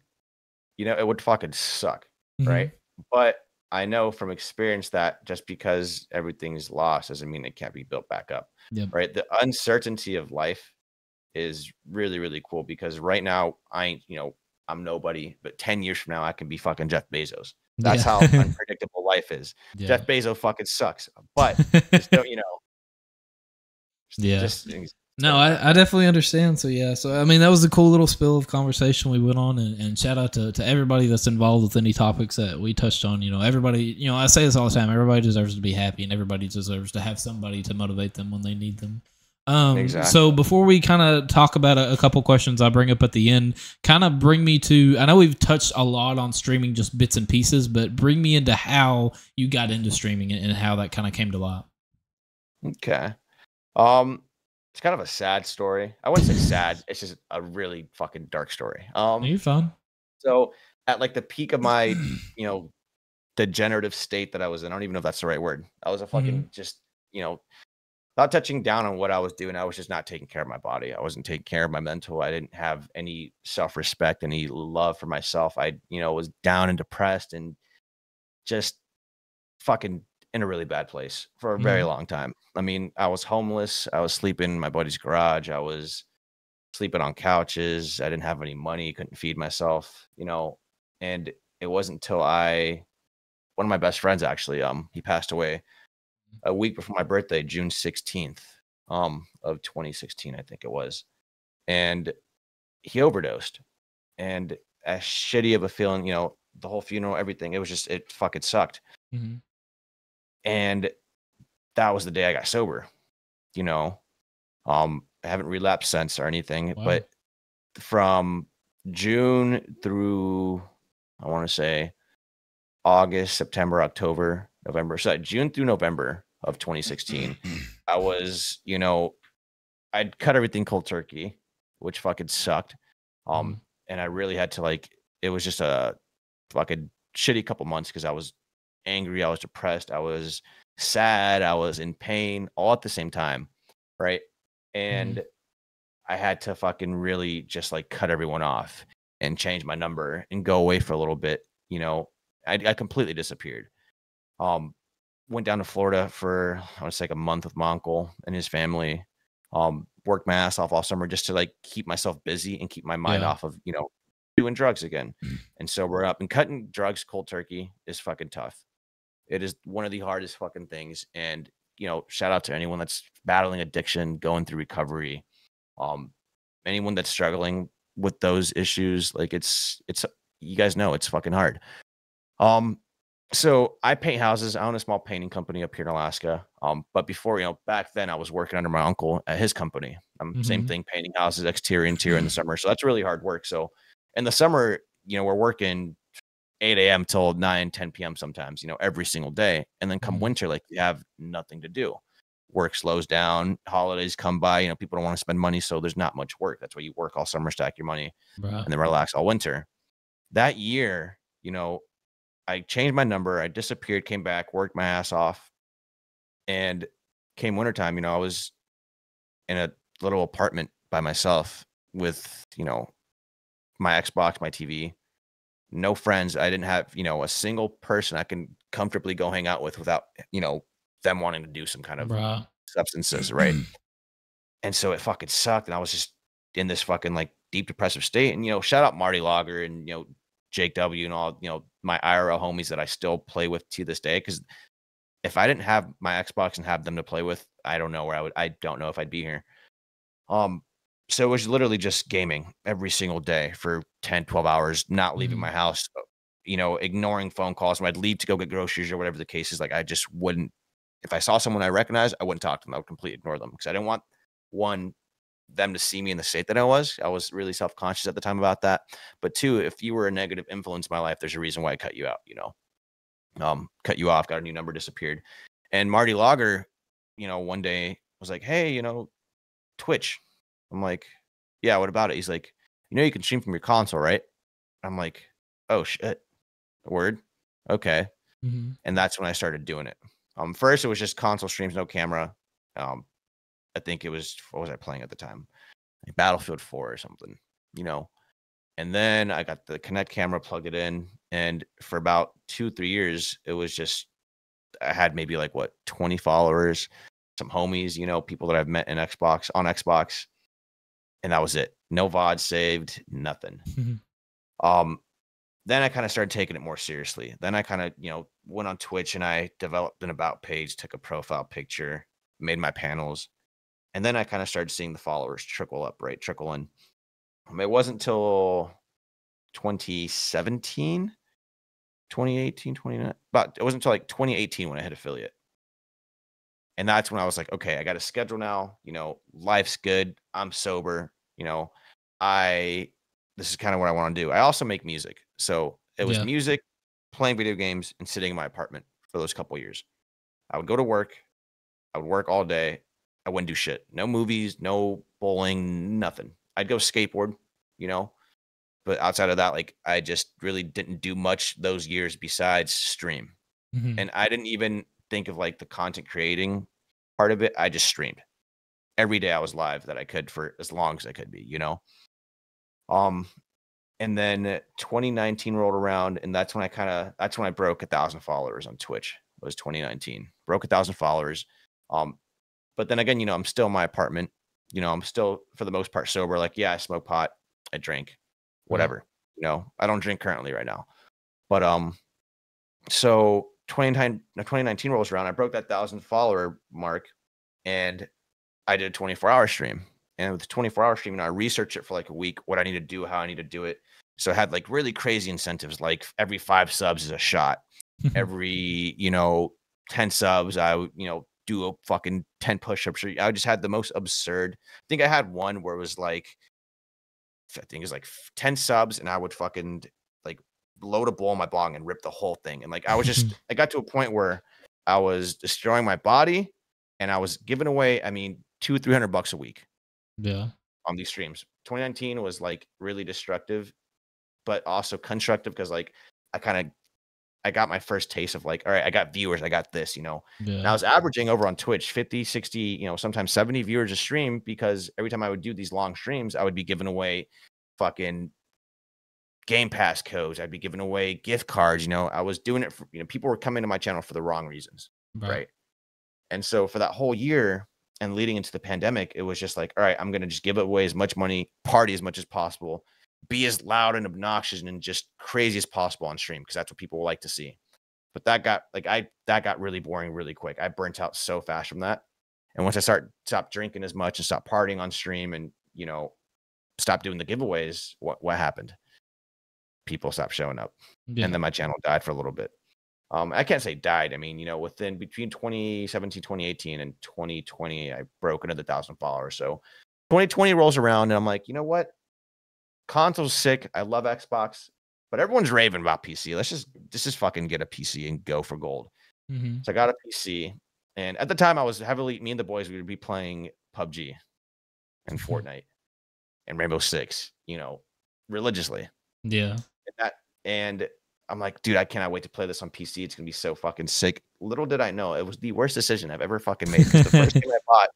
you know it would fucking suck mhm. right but i know from experience that just because everything's lost doesn't mean it can't be built back up Yep. right the uncertainty of life is really really cool because right now i ain't you know i'm nobody but 10 years from now i can be fucking jeff bezos that's Yeah. how unpredictable life is Yeah. jeff bezos fucking sucks but just don't you know just- Yeah. just No, I, I definitely understand. So yeah, so I mean that was a cool little spill of conversation we went on, and, and shout out to, to everybody that's involved with any topics that we touched on. You know, everybody. You know, I say this all the time. Everybody deserves to be happy, and everybody deserves to have somebody to motivate them when they need them. Um, Exactly. So before we kind of talk about a, a couple questions I bring up at the end, kind of bring me to. I know we've touched a lot on streaming, just bits and pieces, but bring me into how you got into streaming and, and how that kind of came to light. Okay. Um, it's kind of a sad story. I wouldn't say sad. It's just a really fucking dark story. Um, you're fine. so at like the peak of my, you know, degenerative state that I was in, I don't even know if that's the right word. I was a fucking just, you know, not touching down on what I was doing. I was just not taking care of my body. I wasn't taking care of my mental. I didn't have any self respect, any love for myself. I, you know, was down and depressed and just fucking in a really bad place for a very Mhm. long time. I mean, I was homeless. I was sleeping in my buddy's garage. I was sleeping on couches. I didn't have any money, couldn't feed myself, you know. And it wasn't until I one of my best friends actually, um, he passed away a week before my birthday, June 16th, um, of 2016, I think it was. And he overdosed. And as shitty of a feeling, you know, the whole funeral, everything, it was just it fucking sucked hmm and that was the day I got sober. You know, um, I haven't relapsed since or anything, Wow. but from June through I want to say August, September, October, November. So June through November of 2016, I was, you know, I'd cut everything cold turkey, which fucking sucked. Um, and I really had to like it was just a fucking shitty couple months because I was angry, I was depressed, I was sad, I was in pain all at the same time. Right. And I had to fucking really just like cut everyone off and change my number and go away for a little bit. You know, I, I completely disappeared. Um, went down to Florida for I want to say like a month with my uncle and his family. Um, worked my ass off all summer just to like keep myself busy and keep my mind Yeah. off of you know doing drugs again Mm. and sober up. And cutting drugs cold turkey is fucking tough. It is one of the hardest fucking things. And you know, shout out to anyone that's battling addiction, going through recovery, um, anyone that's struggling with those issues. Like it's it's you guys know it's fucking hard. Um, so I paint houses. I own a small painting company up here in Alaska. Um, but before, you know, back then I was working under my uncle at his company. Um, mm-hmm. same thing, painting houses, exterior, interior in the summer. So that's really hard work. So in the summer, you know, we're working 8 a.m. till 9, 10 p.m. sometimes, you know, every single day. And then come mm-hmm. winter, like you have nothing to do. Work slows down, holidays come by, you know, people don't want to spend money. So there's not much work. That's why you work all summer, stack your money, and then relax all winter. That year, you know, I changed my number. I disappeared, came back, worked my ass off, and came wintertime. You know, I was in a little apartment by myself with you know my Xbox, my TV, no friends. I didn't have you know a single person I can comfortably go hang out with without you know them wanting to do some kind of Bruh. substances, right? and so it fucking sucked, and I was just in this fucking like deep depressive state. And you know, shout out Marty Logger and you know Jake W and all, you know, my IRL homies that I still play with to this day. Cause if I didn't have my Xbox and have them to play with, I don't know where I would, I don't know if I'd be here. Um, so it was literally just gaming every single day for 10, 12 hours, not leaving mm-hmm. my house, uh, you know, ignoring phone calls. When I'd leave to go get groceries or whatever the case is, like I just wouldn't, if I saw someone I recognized, I wouldn't talk to them. I would completely ignore them because I didn't want one them to see me in the state that I was. I was really self conscious at the time about that. But two, if you were a negative influence in my life, there's a reason why I cut you out, you know, um, cut you off, got a new number, disappeared. And Marty Lager, you know, one day was like, Hey, you know, Twitch. I'm like, Yeah, what about it? He's like, You know, you can stream from your console, right? I'm like, Oh shit. Word. Okay. Mm-hmm. And that's when I started doing it. Um, first it was just console streams, no camera. Um, I think it was what was I playing at the time? Like Battlefield 4 or something, you know. And then I got the Kinect camera, plugged it in, and for about two, three years, it was just I had maybe like what 20 followers, some homies, you know, people that I've met in Xbox on Xbox, and that was it. No VOD saved, nothing. Mm-hmm. Um, then I kind of started taking it more seriously. Then I kind of, you know, went on Twitch and I developed an about page, took a profile picture, made my panels, and then I kind of started seeing the followers trickle up, right? Trickle in. Um, it wasn't until 2017, 2018, 29, but it wasn't until like 2018 when I hit affiliate. And that's when I was like, okay, I got a schedule now. You know, life's good. I'm sober. You know, I, this is kind of what I want to do. I also make music. So it was yeah. music, playing video games, and sitting in my apartment for those couple years. I would go to work. I would work all day. I wouldn't do shit. No movies, no bowling, nothing. I'd go skateboard, you know. But outside of that, like I just really didn't do much those years besides stream. Mm-hmm. And I didn't even think of like the content creating part of it. I just streamed. Every day I was live that I could for as long as I could be, you know. Um and then 2019 rolled around and that's when I kind of that's when I broke a thousand followers on Twitch. It was 2019. Broke a thousand followers. Um, but then again, you know, I'm still in my apartment. You know, I'm still for the most part sober. Like, yeah, I smoke pot, I drink, whatever. Mm-hmm. You know, I don't drink currently right now. But um, so 2019, 2019 rolls around. I broke that thousand follower mark, and I did a 24 hour stream. And with the 24 hour stream, you know, I researched it for like a week, what I need to do, how I need to do it. So I had like really crazy incentives, like every five subs is a shot. every, you know, 10 subs, I would, you know, do a fucking 10 push-ups. I just had the most absurd. I think I had one where it was like I think it was like 10 subs and I would fucking load a bowl on my bong and rip the whole thing. And like I was just I got to a point where I was destroying my body and I was giving away, I mean, two, three hundred bucks a week. Yeah. On these streams. 2019 was like really destructive, but also constructive because like I kind of I got my first taste of like, all right, I got viewers, I got this, you know. Yeah. And I was averaging over on Twitch 50, 60, you know, sometimes 70 viewers a stream because every time I would do these long streams, I would be giving away fucking Game Pass codes. I'd be giving away gift cards, you know. I was doing it for, you know, people were coming to my channel for the wrong reasons. Right. right? And so for that whole year and leading into the pandemic, it was just like, all right, I'm going to just give away as much money, party as much as possible be as loud and obnoxious and just crazy as possible on stream because that's what people like to see. But that got like I that got really boring really quick. I burnt out so fast from that. And once I start stop drinking as much and stop partying on stream and you know stop doing the giveaways, what what happened? People stopped showing up, yeah. and then my channel died for a little bit. Um, I can't say died. I mean, you know, within between 2017, 2018, and 2020, I broke another thousand followers. So 2020 rolls around, and I'm like, you know what? Console's sick. I love Xbox, but everyone's raving about PC. Let's just let's just fucking get a PC and go for gold. Mm-hmm. So I got a PC, and at the time I was heavily me and the boys we would be playing PUBG and Mm-hmm. Fortnite and Rainbow Six, you know, religiously. Yeah. And that and I'm like, dude, I cannot wait to play this on PC. It's gonna be so fucking sick. Little did I know it was the worst decision I've ever fucking made. the first game I bought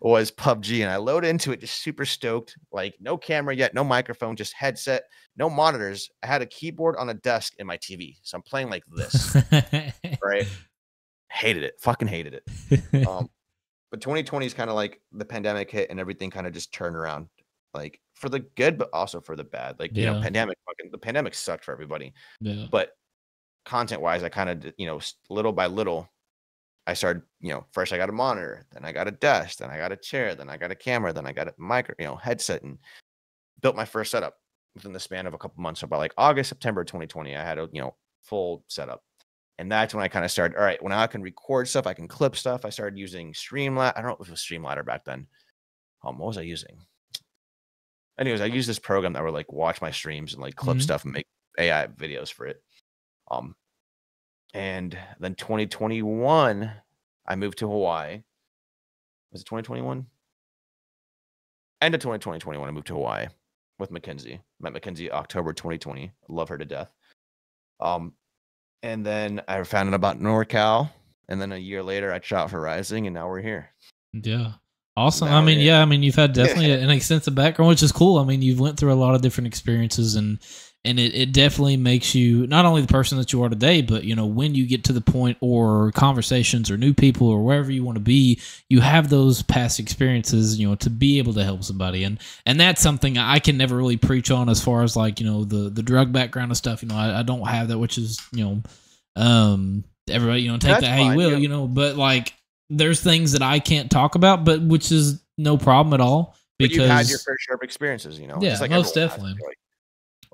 was PUBG, and I load into it just super stoked. Like no camera yet, no microphone, just headset, no monitors. I had a keyboard on a desk in my TV, so I'm playing like this. right? Hated it. Fucking hated it. Um, but 2020 is kind of like the pandemic hit and everything kind of just turned around, like for the good, but also for the bad. Like you know, pandemic fucking the pandemic sucked for everybody. yeah. But content wise, I kind of you know little by little, I started you know first I got a monitor, then I got a desk, then I got a chair, then I got a camera, then I got a micro you know headset and built my first setup within the span of a couple months. So by like August September 2020, I had a you know full setup. And that's when I kind of started. All right, when I can record stuff, I can clip stuff. I started using Streamlat. I don't know if it was Streamladder back then. Um, what was I using? Anyways, I use this program that would like watch my streams and like clip Mhm. stuff and make AI videos for it. Um, and then 2021, I moved to Hawaii. Was it 2021? End of 2020, 21, I moved to Hawaii with Mackenzie. Met Mackenzie October 2020. Love her to death. Um, and then I found out about NorCal. And then a year later, I shot for Rising, and now we're here. Yeah. Awesome. I mean, yeah, I mean, you've had definitely an extensive background, which is cool. I mean, you've went through a lot of different experiences and and it, it definitely makes you not only the person that you are today, but you know, when you get to the point or conversations or new people or wherever you want to be, you have those past experiences, you know, to be able to help somebody. And and that's something I can never really preach on as far as like, you know, the the drug background and stuff. You know, I, I don't have that, which is, you know, um everybody, you know, take That's that how you will, yeah. you know, but like there's things that I can't talk about, but which is no problem at all But because you've had your fair share of experiences, you know. Yeah, like most everyone has, I definitely. like.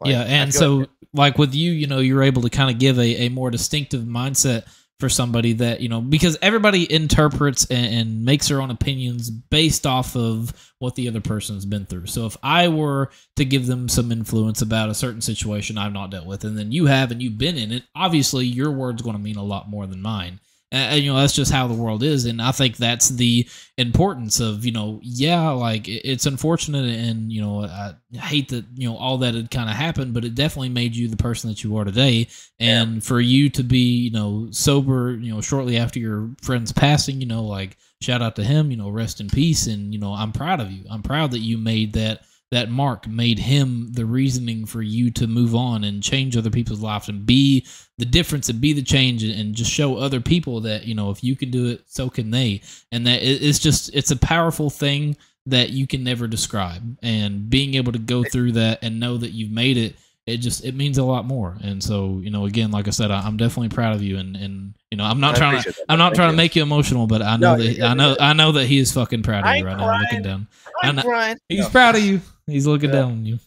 Like, yeah, and so like- like with you, you know, you're able to kind of give a, a more distinctive mindset for somebody that you know because everybody interprets and, and makes their own opinions based off of what the other person's been through. So if I were to give them some influence about a certain situation I've not dealt with, and then you have and you've been in it, obviously your word's going to mean a lot more than mine. And, and, you know that's just how the world is, and I think that's the importance of you know yeah like it- it's unfortunate and you know i hate that you know all that had kind of happened but it definitely made you the person that you are today. And for you to be you know sober you know shortly after your friend's passing you know like shout out to him you know rest in peace and you know i'm proud of you. I'm proud that you made that that mark made him the reasoning for you to move on and change other people's lives and be the difference and be the change and- and just show other people that you know if you can do it so can they. And that it's just it's a powerful thing that you can never describe. And being able to go through that and know that you've made it it just it means a lot more. And so you know again like i said I, i'm definitely proud of you. And and you know i'm not I trying to that, i'm not Thank trying you. to make you emotional but i know No, that i know i know that he is fucking proud of I you right now. Looking down. I'm I know- crying. he's No. proud of you he's looking Yeah. down on you.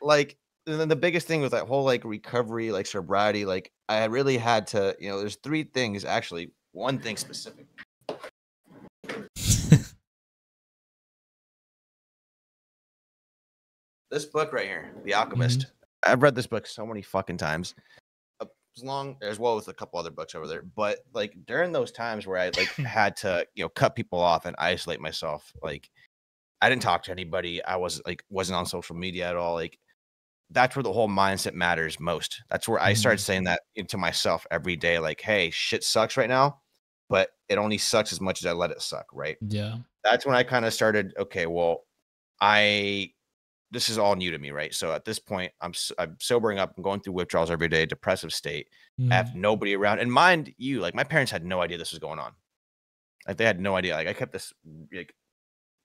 Like and then the biggest thing with that whole like recovery like sobriety like i really had to you know there's three things actually one thing specific. This book right here the alchemist i've read this book so many fucking times Uh, as long as well with a couple other books over there but like during those times where i like had to you know cut people off and isolate myself like i didn't talk to anybody i was like wasn't on social media at all like that's where the whole mindset matters most. That's where I started saying that to myself every day like, hey, shit sucks right now, but it only sucks as much as I let it suck, right? yeah That's when I kind of started, okay, well, I this is all new to me, right? So at this point, I'm I'm sobering up, I'm going through withdrawals every day, depressive state. Mm. I have nobody around. And mind you, like my parents had no idea this was going on. Like they had no idea. Like I kept this like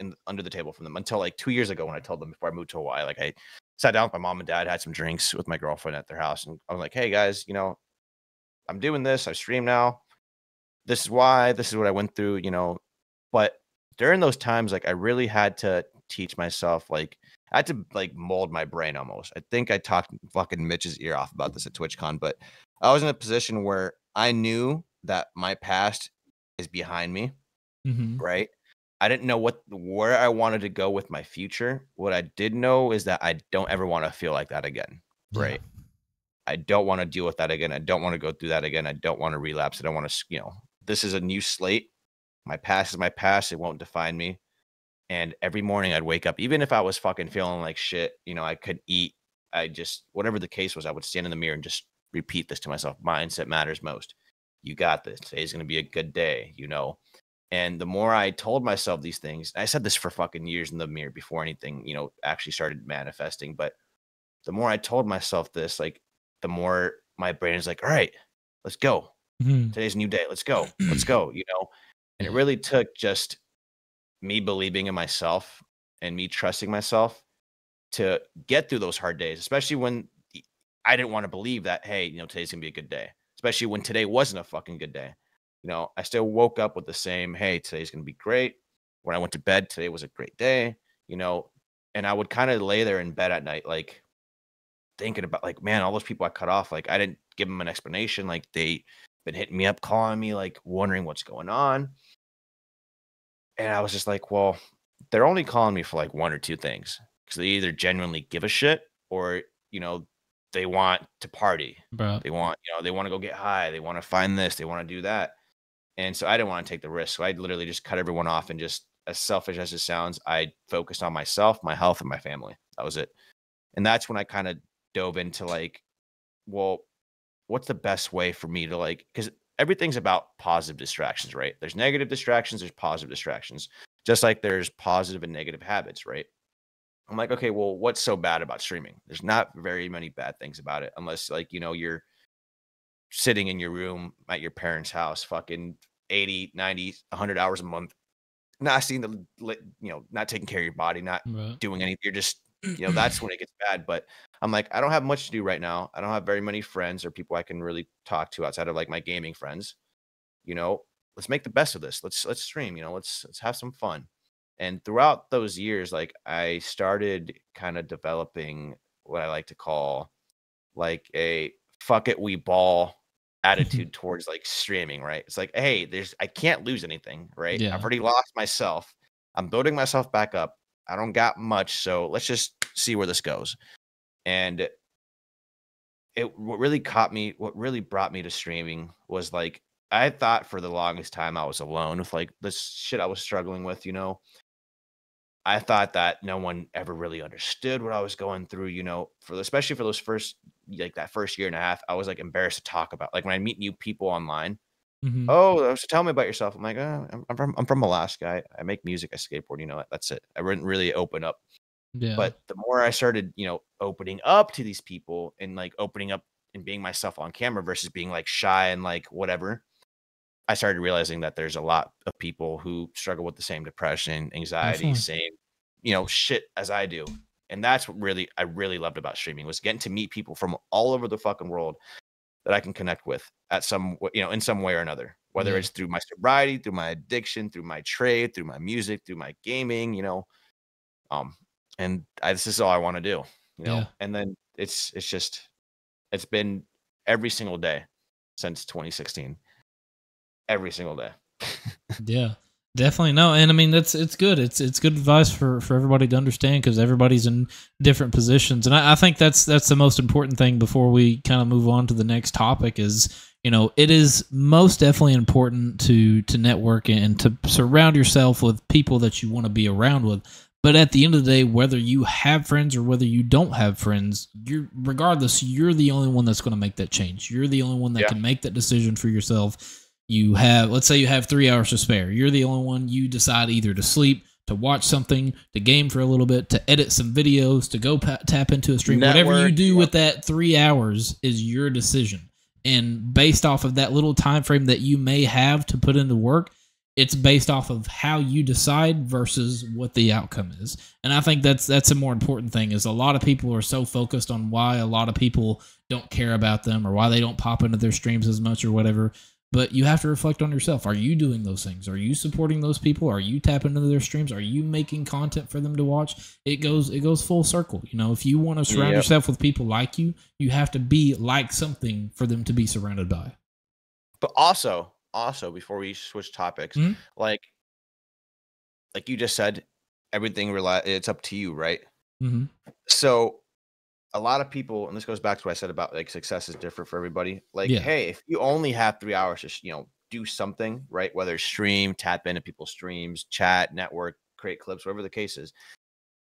in under the table from them until like two years ago when I told them before I moved to Hawaii. Like I sat down with my mom and dad, had some drinks with my girlfriend at their house, and I was like, "Hey guys, you know, I'm doing this. I stream now. This is why. This is what I went through. You know." But during those times, like I really had to teach myself, like I had to like mold my brain almost. I think I talked fucking Mitch's ear off about this at TwitchCon, but I was in a position where I knew that my past is behind me, hmm right? I didn't know what where I wanted to go with my future. What I did know is that I don't ever want to feel like that again. Right. I don't want to deal with that again. I don't want to go through that again. I don't want to relapse. I don't want to, you know, this is a new slate. My past is my past. It won't define me. And every morning I'd wake up, even if I was fucking feeling like shit, you know, I couldn't eat. I just, whatever the case was, I would stand in the mirror and just repeat this to myself mindset matters most. You got this. Today's going to be a good day, you know. And the more I told myself these things, I said this for fucking years in the mirror before anything, you know, actually started manifesting. But the more I told myself this, like the more my brain is like, all right, let's go. Mhm. Today's a new day. Let's go. Let's go. You know, and it really took just me believing in myself and me trusting myself to get through those hard days, especially when I didn't want to believe that, hey, you know, today's gonna be a good day, especially when today wasn't a fucking good day. You know, I still woke up with the same, hey, today's gonna be great. When I went to bed, today was a great day, you know, and I would kind of lay there in bed at night, like thinking about, like, man, all those people I cut off, like, I didn't give them an explanation. Like, they been hitting me up, calling me, like, wondering what's going on. And I was just like, well, they're only calling me for like one or two things because they either genuinely give a shit or, you know, they want to party. Bro. They want, you know, they want to go get high. They want to find this. They want to do that. And so I didn't want to take the risk. So I literally just cut everyone off and just, as selfish as it sounds, I focused on myself, my health, and my family. That was it. And that's when I kind of dove into like, well, what's the best way for me to like, because everything's about positive distractions, right? There's negative distractions, there's positive distractions, just like there's positive and negative habits, right? I'm like, okay, well, what's so bad about streaming? There's not very many bad things about it, unless like, you know, you're sitting in your room at your parents' house, fucking 80, 90, 100 hours a month, not seeing the, you know, not taking care of your body, not Bro. doing anything. You're just, you know, that's when it gets bad. But I'm like, I don't have much to do right now. I don't have very many friends or people I can really talk to outside of like my gaming friends. You know, let's make the best of this. Let's let's stream. You know, let's let's have some fun. And throughout those years, like I started kind of developing what I like to call like a fuck it, we ball attitude towards like streaming, right? It's like, hey, there's I can't lose anything, right? Yeah. I've already lost myself. I'm building myself back up. I don't got much, so let's just see where this goes. And it what really caught me, what really brought me to streaming was like I thought for the longest time I was alone with like this shit I was struggling with, you know. I thought that no one ever really understood what I was going through, you know, for especially for those first like that first year and a half, I was like embarrassed to talk about. Like when I meet new people online, Mhm. oh, so tell me about yourself. I'm like, oh, I'm, I'm from I'm from Alaska. I, I make music, I skateboard, you know, that's it. I wouldn't really open up. Yeah. But the more I started, you know, opening up to these people and like opening up and being myself on camera versus being like shy and like whatever, I started realizing that there's a lot of people who struggle with the same depression, anxiety, same, you know, shit as I do. And that's what really I really loved about streaming was getting to meet people from all over the fucking world that I can connect with at some you know in some way or another. Whether Yeah. it's through my sobriety, through my addiction, through my trade, through my music, through my gaming, you know. Um and I, this is all I want to do, you know. Yeah. And then it's it's just it's been every single day since 2016. Every single day. Yeah, definitely no, and I mean that's it's good. It's it's good advice for for everybody to understand because everybody's in different positions, and I, I think that's that's the most important thing before we kind of move on to the next topic is you know it is most definitely important to to network and to surround yourself with people that you want to be around with. But at the end of the day, whether you have friends or whether you don't have friends, you're regardless, you're the only one that's going to make that change. You're the only one that Yeah. can make that decision for yourself you have let's say you have three hours to spare. You're the only one. You decide either to sleep to watch something to game for a little bit to edit some videos to go pa- tap into a stream. Whatever you do yep. with that three hours is your decision. And based off of that little time frame that you may have to put into work it's based off of how you decide versus what the outcome is. And i think that's that's a more important thing is a lot of people are so focused on why a lot of people don't care about them or why they don't pop into their streams as much or whatever but you have to reflect on yourself. Are you doing those things? Are you supporting those people? Are you tapping into their streams? Are you making content for them to watch? It goes it goes full circle. You know, if you want to surround Yep. yourself with people like you, you have to be like something for them to be surrounded by. But also, also before we switch topics, Mhm. like like you just said, everything rely it's up to you, right? hmm So a lot of people, and this goes back to what I said about like success is different for everybody. Like, Yeah. hey, if you only have three hours to sh- you know do something, right? Whether it's stream, tap into people's streams, chat, network, create clips, whatever the case is,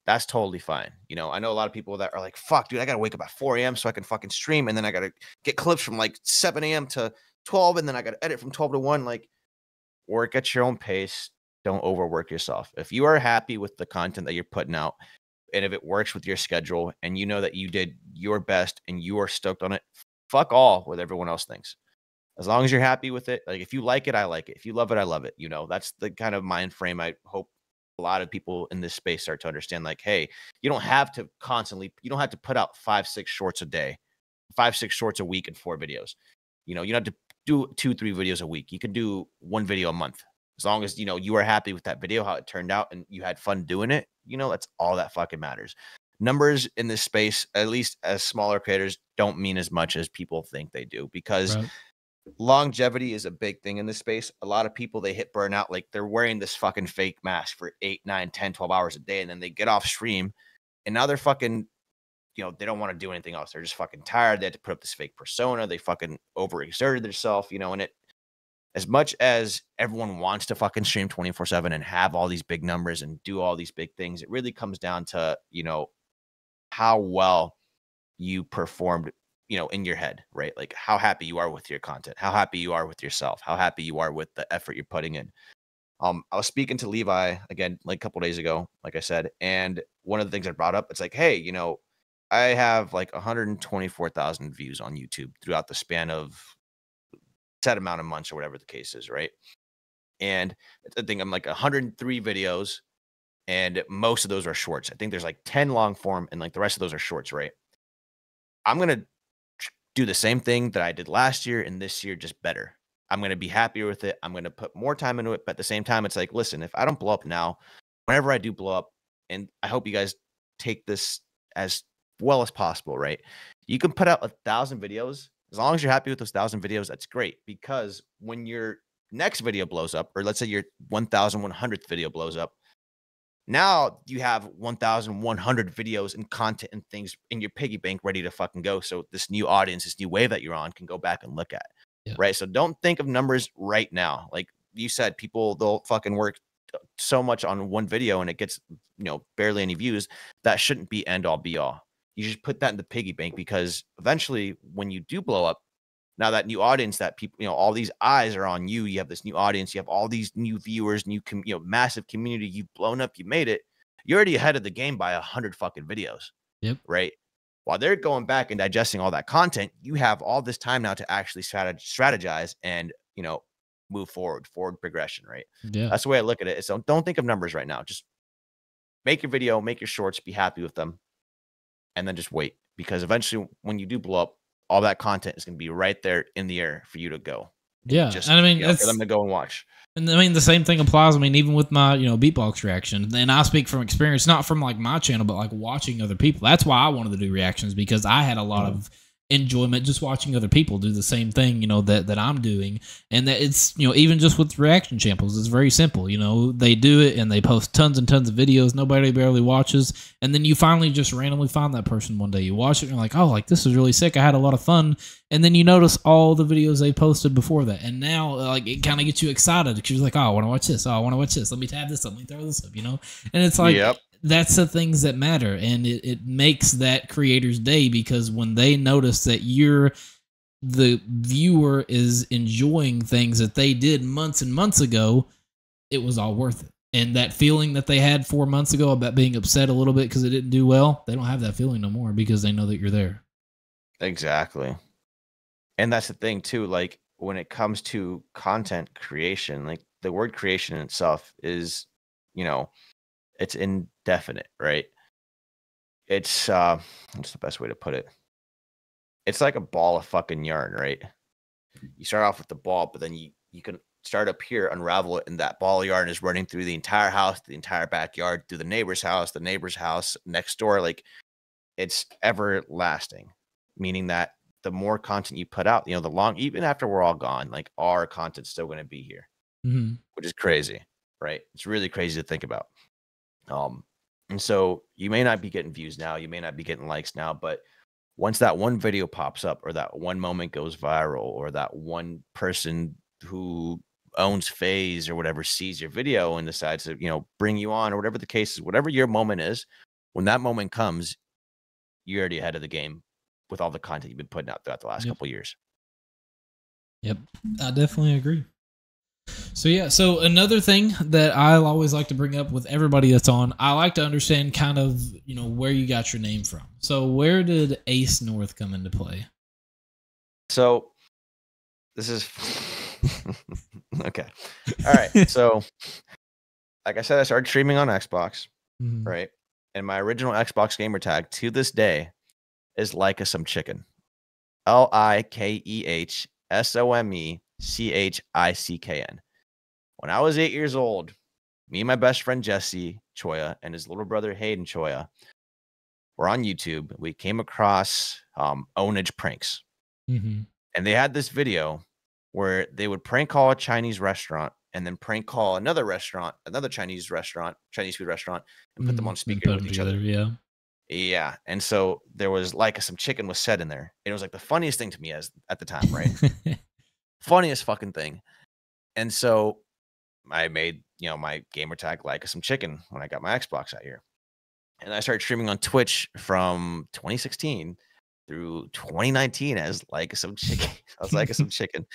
that's totally fine. You know, I know a lot of people that are like, fuck, dude, I gotta wake up at 4 a.m. so I can fucking stream, and then I gotta get clips from like 7 a.m. to 12, and then I gotta edit from 12 to 1. Like, work at your own pace. Don't overwork yourself. If you are happy with the content that you're putting out, and if it works with your schedule, and you know that you did your best and you are stoked on it, fuck all what everyone else thinks. As long as you're happy with it, like if you like it, I like it. If you love it, I love it. You know, that's the kind of mind frame I hope a lot of people in this space start to understand. Like, hey, you don't have to constantly, you don't have to put out five, six shorts a day, five, six shorts a week and four videos. You know, you don't have to do two, three videos a week. You can do one video a month. As long as you know you are happy with that video, how it turned out, and you had fun doing it, you know, that's all that fucking matters. Numbers in this space, at least as smaller creators, don't mean as much as people think they do because Right. longevity is a big thing in this space. A lot of people they hit burnout like they're wearing this fucking fake mask for 8, 9, 10, 12 hours a day and then they get off stream and now they're fucking you know, they don't want to do anything else. They're just fucking tired. They had to put up this fake persona. They fucking overexerted themselves, you know, and it as much as everyone wants to fucking stream 24/7 and have all these big numbers and do all these big things, it really comes down to, you know, how well you performed you know in your head right? Like how happy you are with your content how happy you are with yourself how happy you are with the effort you're putting in. Um i was speaking to levi again like a couple days ago like i said and one of the things i brought up it's like hey you know i have like 124000 views on youtube throughout the span of set amount of months or whatever the case is right and i think i'm like 103 videos and most of those are shorts i think there's like 10 long form and like the rest of those are shorts right i'm gonna do the same thing that I did last year and this year, just better. I'm to be happier with it. I'm to put more time into it. But at the same time, it's like, listen, if I don't blow up now, whenever I do blow up, and I hope you guys take this as well as possible, right? You can put out a thousand videos. As long as you're happy with those thousand videos, that's great. Because when your next video blows up, or let's say your 1100th video blows up, now you have 1100 videos and content and things in your piggy bank ready to fucking go so this new audience this new wave that you're on can go back and look at Yeah. right so don't think of numbers right now like you said people they'll fucking work uh, so much on one video and it gets you know barely any views that shouldn't be end all be all you just put that in the piggy bank because eventually when you do blow up now that new audience that people you know all these eyes are on you you have this new audience you have all these new viewers new com- you know massive community you've blown up you made it you're already ahead of the game by a hundred fucking videos Yep. right? While they're going back and digesting all that content you have all this time now to actually strateg- strategize and you know move forward forward progression right? Yeah. that's the way i look at it. So don't think of numbers right now. Just make your video make your shorts be happy with them and then just wait because eventually when you do blow up all that content is going to be right there in the air for you to go Yeah. just and I mean, you know, for them to go and watch And I mean, the same thing applies. I mean, even with my, you know, beatbox reaction, and I speak from experience, not from like my channel, but like watching other people. That's why I wanted to do reactions because I had a lot mm-hmm. of enjoyment just watching other people do the same thing, you know, that, that I'm doing. And that it's, you know, even just with reaction channels, it's very simple. You know, they do it and they post tons and tons of videos, nobody barely watches. And then you finally just randomly find that person one day. You watch it and you're like, oh, like this is really sick. I had a lot of fun and then you notice all the videos they posted before that and now uh, like it kind of gets you excited because you're like oh i want to watch this oh i want to watch this let me tab this up let me throw this up you know and it's like yep that's the things that matter. And it, it makes that creator's day because when they notice that you're the viewer is enjoying things that they did months and months ago it was all worth it. And that feeling that they had four months ago about being upset a little bit because it didn't do well they don't have that feeling no more because they know that you're there. Exactly. And that's the thing too, like when it comes to content creation, like the word creation in itself is, you know, it's indefinite, right? It's uh what's the best way to put it? It's like a ball of fucking yarn, right? You start off with the ball, but then you you can start up here, unravel it, and that ball of yarn is running through the entire house, the entire backyard, through the neighbor's house, the neighbor's house next door. Like it's everlasting meaning that the more content you put out, you know, the long even after we're all gone, like our content's still going to be here, hmm which is crazy, right? It's really crazy to think about. Um, and so you may not be getting views now, you may not be getting likes now, but once that one video pops up or that one moment goes viral or that one person who owns FaZe or whatever sees your video and decides to, you know, bring you on or whatever the case is, whatever your moment is, when that moment comes, you're already ahead of the game with all the content you've been putting out throughout the last Yep. couple years. Yep, I definitely agree. So yeah, so another thing that I always like to bring up with everybody that's on, I like to understand kind of you know where you got your name from. So where did Ace North come into play? So this is okay. All right. So like I said, I started streaming on Xbox, Mhm. right? And my original Xbox gamer tag to this day is like a some chicken. L I K E H S O M E C H I C K N. When I was eight years old, me and my best friend Jesse Choya and his little brother Hayden Choya were on YouTube. We came across um, ownage pranks Mhm. and they had this video where they would prank call a Chinese restaurant and then prank call another restaurant, another Chinese restaurant, Chinese food restaurant, and put them Mhm. on speaker with each other. Yeah. Yeah, and so there was like some chicken was said in there. It was like the funniest thing to me as at the time, right? funniest fucking thing. And so I made, you know, my gamer tag like some chicken when I got my Xbox out here. And I started streaming on Twitch from 2016 through 2019 as like some chicken. I was like some chicken.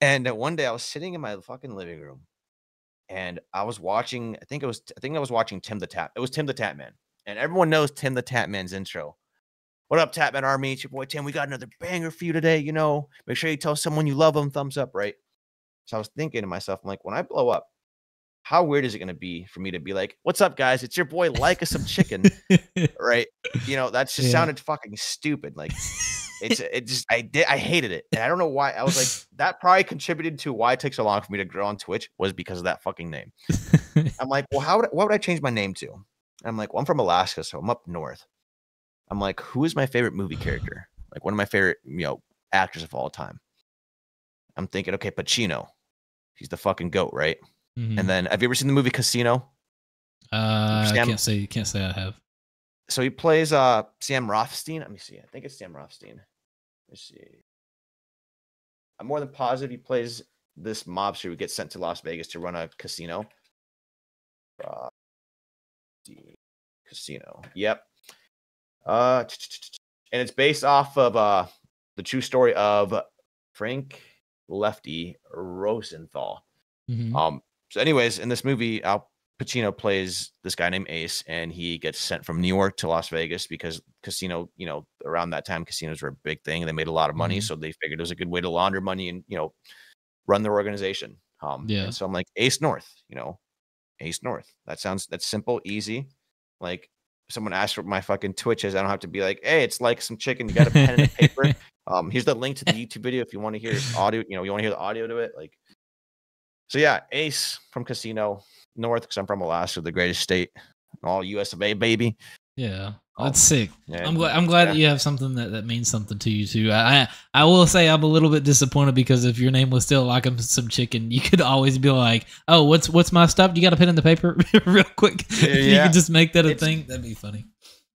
And one day I was sitting in my fucking living room and I was watching, I think it was I think I was watching Tim the Tat. It was Tim the Tatman. And everyone knows Tim the Tatman's intro. What up, Tatman Army? It's your boy Tim. We got another banger for you today. You know, make sure you tell someone you love them. Thumbs up, right? So I was thinking to myself, I'm like, when I blow up, how weird is it going to be for me to be like, "What's up, guys? It's your boy, like us some chicken," right? You know, that just Yeah. sounded fucking stupid. Like, it's it just I did I hated it, and I don't know why. I was like, that probably contributed to why it took so long for me to grow on Twitch was because of that fucking name. I'm like, well, how would what would I change my name to? I'm like, well, I'm from Alaska, so I'm up north. I'm like, who is my favorite movie character? Like one of my favorite, you know, actors of all time. I'm thinking, okay, Pacino. He's the fucking goat, right? Mhm. And then have you ever seen the movie Casino? uh, I can't say can't say I have. So he plays uh Sam Rothstein. Let me see. I think it's Sam Rothstein. Let's see. I'm more than positive he plays this mobster who gets sent to Las Vegas to run a casino. Uh, casino. Yep. Uh, and it's based off of uh the true story of Frank Lefty Rosenthal. Mhm. Um. So, anyways, in this movie, Al Pacino plays this guy named Ace, and he gets sent from New York to Las Vegas because casino, you know, around that time, casinos were a big thing. They made a lot of money, Mhm. so they figured it was a good way to launder money and you know, run their organization. Um. Yeah. So I'm like Ace North, you know, Ace North. That sounds that's simple, easy. Like someone asked what my fucking Twitch is, I don't have to be like, hey, it's like some chicken. You got a pen and paper. Um, here's the link to the YouTube video if you want to hear audio. You know, you want to hear the audio to it. Like, so yeah, Ace from Casino North, because I'm from Alaska, the greatest state, all U.S. of A, baby. Yeah, that's sick. Yeah, I'm glad. I'm glad yeah. that you have something that, that means something to you too. I I I will say I'm a little bit disappointed because if your name was still like I'm some chicken, you could always be like, "Oh, what's what's my stuff? You got a pen in the paper, real quick. Yeah, you could just make that a It's- thing. That'd be funny."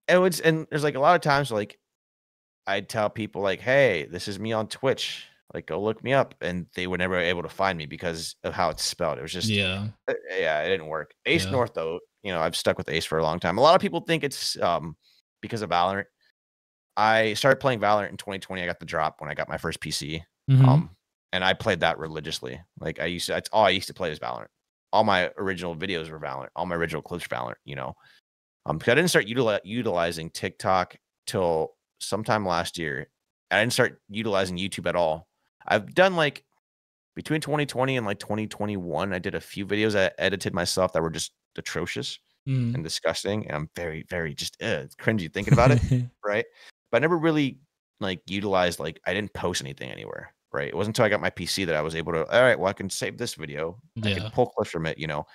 and it's and there's like a lot of times like I'd tell people like, hey, this is me on Twitch. Like, go look me up, and they were never able to find me because of how it's spelled. It was just Yeah. uh, yeah, it didn't work. Ace. North though, you know, I've stuck with Ace for a long time. A lot of people think it's um because of Valorant. I started playing Valorant in 2020. I got the drop when I got my first PC. Mhm. Um, and I played that religiously. Like I used to, that's all I used to play was Valorant. All my original videos were Valorant. All my original clips were Valorant. You know, um, because I didn't start utili- utilizing TikTok till sometime last year. I didn't start utilizing YouTube at all. I've done like between 2020 and like 2021. I did a few videos I edited myself that were just atrocious Mhm. and disgusting, and I'm very, very just uh, cringy thinking about it right? But I never really like utilized like I didn't post anything anywhere, right? It wasn't until I got my PC that I was able to. All right, well I can save this video. I can pull clips from it. You know,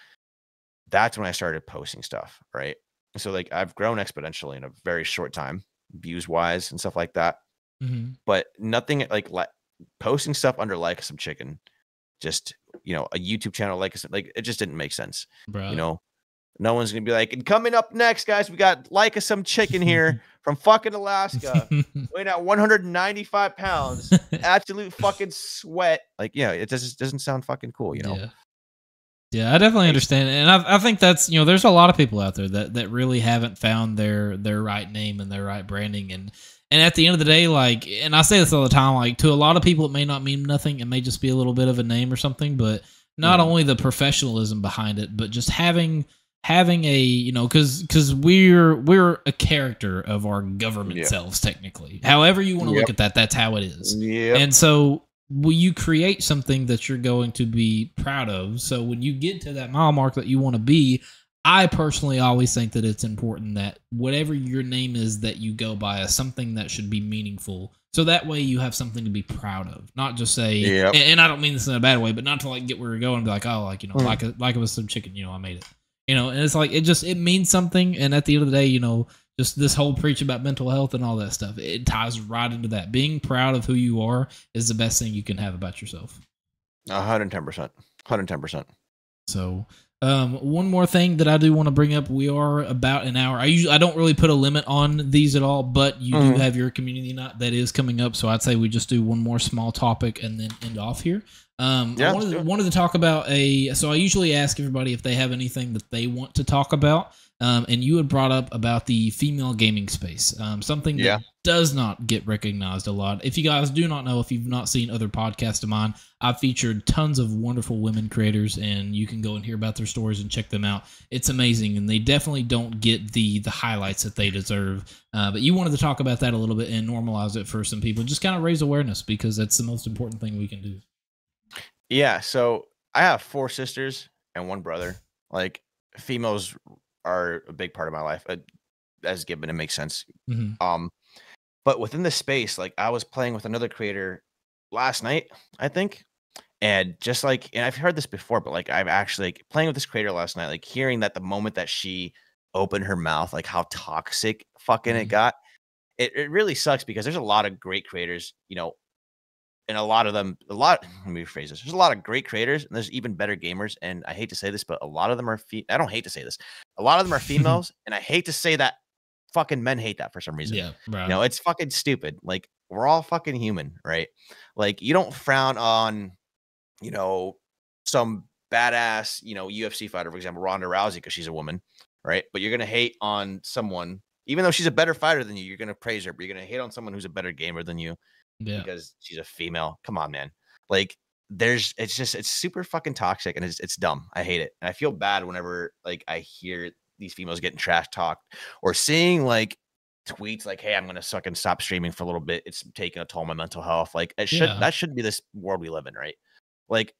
that's when I started posting stuff, right? So like I've grown exponentially in a very short time, views wise and stuff like that. Mhm. but nothing like like posting stuff under like some chicken. Just you know, a YouTube channel like like it just didn't make sense. Bro. You know, no one's gonna be like, and coming up next, guys, we got like some chicken here from fucking Alaska, weighing at 195 pounds, absolute fucking sweat. Like, yeah, it just doesn't sound fucking cool, you know. Yeah. Yeah, I definitely understand, and I, I think that's you know there's a lot of people out there that that really haven't found their their right name and their right branding, and and at the end of the day, like, and I say this all the time, like to a lot of people it may not mean nothing, it may just be a little bit of a name or something, but not Mhm. only the professionalism behind it, but just having having a you know because because we're we're a character of our government Yeah. selves technically. However you want to Yep. look at that, that's how it is. Yeah. And so will you create something that you're going to be proud of? So when you get to that mile mark that you want to be, I personally always think that it's important that whatever your name is that you go by is something that should be meaningful. So that way you have something to be proud of, not just say. Yep. And, and I don't mean this in a bad way, but not to like get where you're going and be like, oh, like you know, Mm. like a, like it was some chicken, you know, I made it. You know, and it's like it just it means something. And at the end of the day, you know, just this whole preach about mental health and all that stuff, it ties right into that. Being proud of who you are is the best thing you can have about yourself. 110%. 110%. So, um, one more thing that I do want to bring up: we are about an hour. I usually I don't really put a limit on these at all, but you do Mhm. have your community night that is coming up. So I'd say we just do one more small topic and then end off here. Um, Yeah, I wanted, it. wanted to talk about a. So I usually ask everybody if they have anything that they want to talk about. Um, and you had brought up about the female gaming space, um, something that Yeah. does not get recognized a lot. If you guys do not know, if you've not seen other podcasts of mine, I've featured tons of wonderful women creators, and you can go and hear about their stories and check them out. It's amazing, and they definitely don't get the the highlights that they deserve. Uh, but you wanted to talk about that a little bit and normalize it for some people, just kind of raise awareness because that's the most important thing we can do. Yeah, so I have four sisters and one brother. Like females are a big part of my life. Uh, as given, it makes sense. hmm Um, but within the space, like I was playing with another creator last night, I think, and just like, and I've heard this before, but like I've actually like, playing with this creator last night, like hearing that the moment that she opened her mouth, like how toxic fucking it Mhm. got, it, it really sucks because there's a lot of great creators, you know, and a lot of them, a lot. Let me rephrase this. There's a lot of great creators, and there's even better gamers. And I hate to say this, but a lot of them are. Fe- I don't hate to say this. A lot of them are females, and I hate to say that. Fucking men hate that for some reason. Yeah, right. You know, it's fucking stupid. Like we're all fucking human, right? Like you don't frown on, you know, some badass, you know, UFC fighter, for example, Ronda Rousey, because she's a woman, right? But you're gonna hate on someone, even though she's a better fighter than you, you're gonna praise her, but you're gonna hate on someone who's a better gamer than you yeah. because she's a female. Come on, man. Like there's it's just it's super fucking toxic and it's it's dumb. I hate it. And I feel bad whenever like I hear these females getting trash talked or seeing like tweets like, hey, I'm gonna suck and stop streaming for a little bit. It's taking a toll on my mental health. Like it should Yeah. that shouldn't be this world we live in, right? Like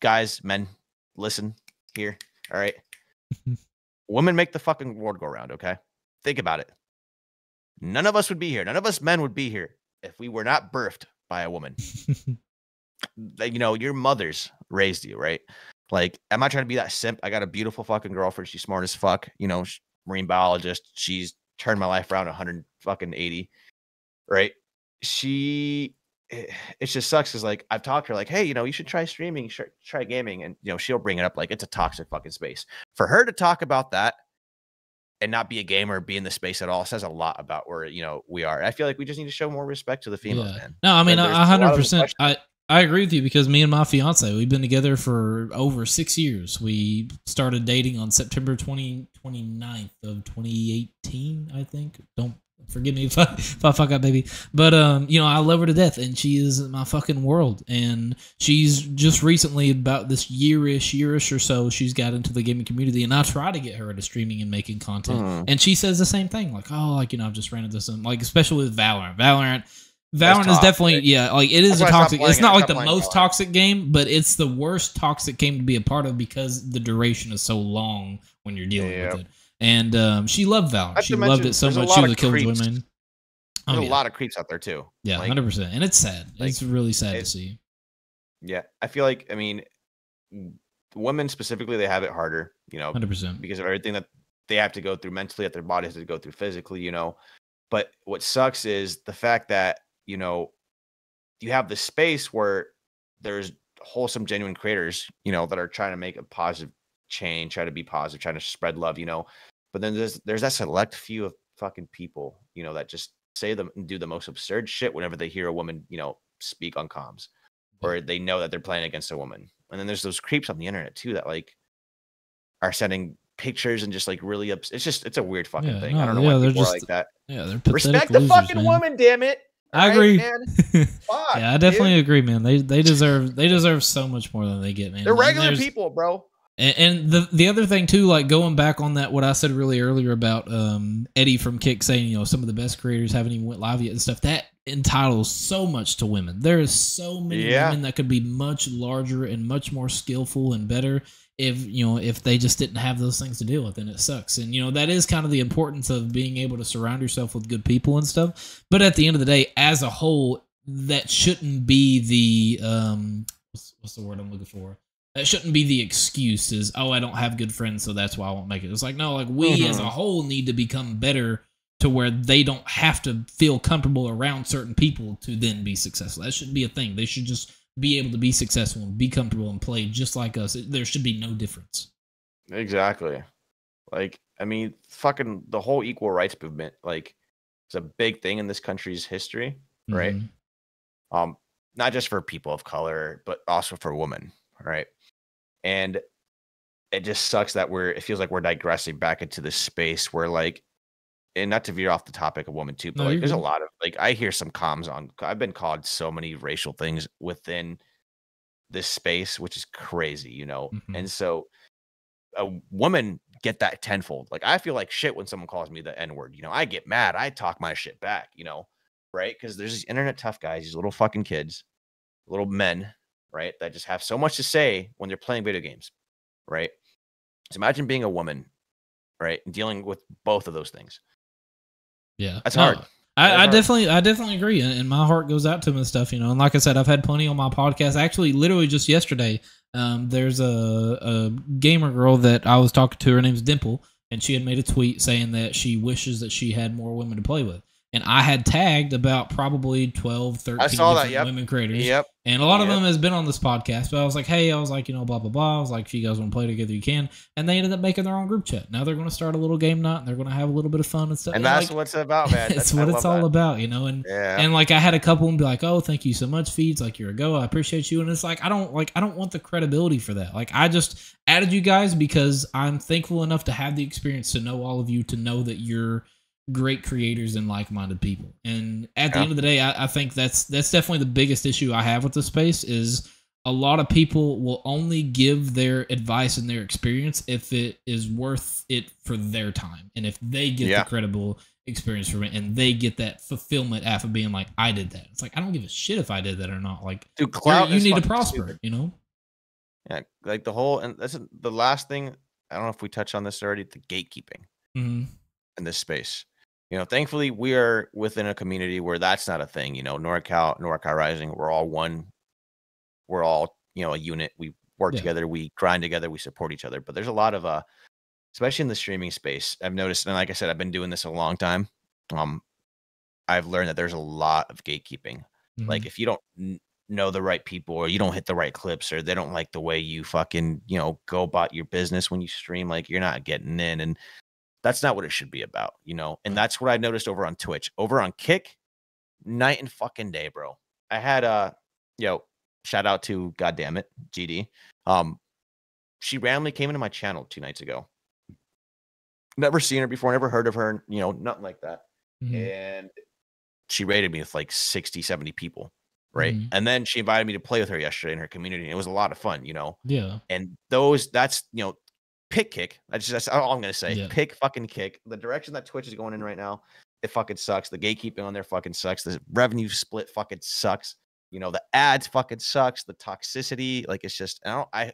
guys, men, listen here. All right. Women make the fucking world go round, okay? Think about it. None of us would be here. None of us men would be here if we were not birthed by a woman. Like, you know, your mothers raised you, right? Like, I'm not trying to be that simp. I got a beautiful fucking girlfriend. She's smart as fuck. You know, marine biologist. She's turned my life around 100 fucking 80, right? She, it, it just sucks because like I've talked to her like, hey, you know, you should try streaming, sh- try gaming, and you know, she'll bring it up like it's a toxic fucking space. For her to talk about that and not be a gamer, be in the space at all says a lot about where you know we are. I feel like we just need to show more respect to the females, Yeah. man. No, I mean, a there's a lot hundred percent. I I agree with you because me and my fiance we've been together for over six years. We started dating on September 20, 29th of twenty eighteen, I think. Don't forgive me if I if I fuck up, baby. But um, you know, I love her to death, and she is my fucking world. And she's just recently, about this yearish, yearish or so, she's got into the gaming community, and I try to get her into streaming and making content. Mhm. And she says the same thing, like, oh, like you know, I've just ran into some, like especially with Valorant. Valorant, Valorant is definitely, yeah, like it is That's a why I stopped toxic. It's not I like the most Valorant. toxic game, but it's the worst toxic game to be a part of because the duration is so long when you're dealing Yeah. with it. And um, she loved Val. She to loved it so much. She was a killjoy man. Oh, There's yeah. a lot of creeps out there too. yeah, Like, hundred percent, and it's sad. like, it's really sad to see. Yeah, I feel like I mean, women specifically, they have it harder, you know, Hundred percent. because of everything that they have to go through mentally, that their bodies have to go through physically, you know. But what sucks is the fact that, you know, you have the space where there's wholesome, genuine creators, you know, that are trying to make a positive change, try to be positive, trying to spread love, you know. But then there's there's that select few of fucking people, you know, that just say them and do the most absurd shit whenever they hear a woman, you know, speak on comms or they know that they're playing against a woman. And then there's those creeps on the internet too that like are sending pictures and just like really ups- it's just it's a weird fucking Yeah, thing. no, I don't know yeah, why they're people just- like that. Yeah, they're Respect the losers, fucking man. woman, damn it. I All agree. man. Fuck, yeah, I dude. definitely agree, man. They they deserve they deserve so much more than they get, man. They're regular people, bro. And, and the the other thing too, like going back on that, what I said really earlier about um, Eddie from Kick saying, you know, some of the best creators haven't even went live yet and stuff. That entitles so much to women. There is so many Yeah. women that could be much larger and much more skillful and better if you know if they just didn't have those things to deal with. And it sucks. And you know that is kind of the importance of being able to surround yourself with good people and stuff. But at the end of the day, as a whole, that shouldn't be the um, what's, what's the word I'm looking for that shouldn't be the excuse is oh i don't have good friends so that's why i won't make it it's like no like we as a Mhm. whole need to become better to where they don't have to feel comfortable around certain people to then be successful that shouldn't be a thing they should just be able to be successful and be comfortable and play just like us there should be no difference Exactly. Like, I mean, fucking the whole equal rights movement, like, it's a big thing in this country's history, right? Mhm. Um, not just for people of color, but also for women, right? And it just sucks that we're it feels like we're digressing back into this space where like and not to veer off the topic of women too, but No, like there's a lot of like I hear some comms on I've been called so many racial things within this space, which is crazy, you know. Mhm. And so a woman get that tenfold. Like I feel like shit when someone calls me the N word. You know, I get mad. I talk my shit back. You know, right? Because there's these internet tough guys, these little fucking kids, little men, right? That just have so much to say when they're playing video games, right? So imagine being a woman, right, and dealing with both of those things. yeah That's No, hard. I, That's I hard. definitely, I definitely agree, and, and my heart goes out to them and stuff, you know. And like I said, I've had plenty on my podcast. Actually, literally just yesterday, um, there's a, a gamer girl that I was talking to. Her name's Dimple, and she had made a tweet saying that she wishes that she had more women to play with. And I had tagged about probably 12, 13 saw that, yep. women creators. Yep. And a lot of Yep. them has been on this podcast, but I was like, hey, I was like, you know, blah blah blah. I was like, if you guys want to play together, you can. And they ended up making their own group chat. Now they're going to start a little game night, and they're going to have a little bit of fun and stuff. And that's like, what it's about, man. That's- what it's all that. about, you know. And Yeah. and like I had a couple and be like, "Oh, thank you so much, feeds. Like you're a go. I appreciate you." And it's like I don't like I don't want the credibility for that. Like I just added you guys because I'm thankful enough to have the experience to know all of you to know that you're great creators and like-minded people. And at the Yeah. end of the day, I, I think that's that's definitely the biggest issue I have with the space is a lot of people will only give their advice and their experience if it is worth it for their time and if they get Yeah. the credible experience from it and they get that fulfillment after being like i did that it's like i don't give a shit if i did that or not like Dude, clout you need to prosper stupid. you know Yeah, like the whole and that's the last thing. I don't know if we touched on this already. The gatekeeping hmm in this space. You know, thankfully we are within a community where that's not a thing. You know, NorCal, NorCal Rising, we're all one. We're all you know a unit. We work Yeah. together. We grind together. We support each other. But there's a lot of uh, especially in the streaming space. I've noticed, and like I said, I've been doing this a long time. Um, I've learned that there's a lot of gatekeeping. Mm-hmm. Like if you don't n- know the right people or you don't hit the right clips or they don't like the way you fucking, you know, go about your business when you stream, like you're not getting in and that's not what it should be about, you know. And that's what I noticed over on Twitch. Over on Kick, night and fucking day, bro. I had a yo, shout out to goddamn it, GD. Um she randomly came into my channel two nights ago. Never seen her before, never heard of her, you know, nothing like that Mhm. and she rated me with like 60 70 people right Mhm. and then she invited me to play with her yesterday in her community and it was a lot of fun you know yeah and those that's you know pick kick that's just that's all i'm gonna say Yeah. pick fucking kick the direction that twitch is going in right now it fucking sucks the gatekeeping on there fucking sucks the revenue split fucking sucks you know the ads fucking sucks the toxicity like it's just i don't i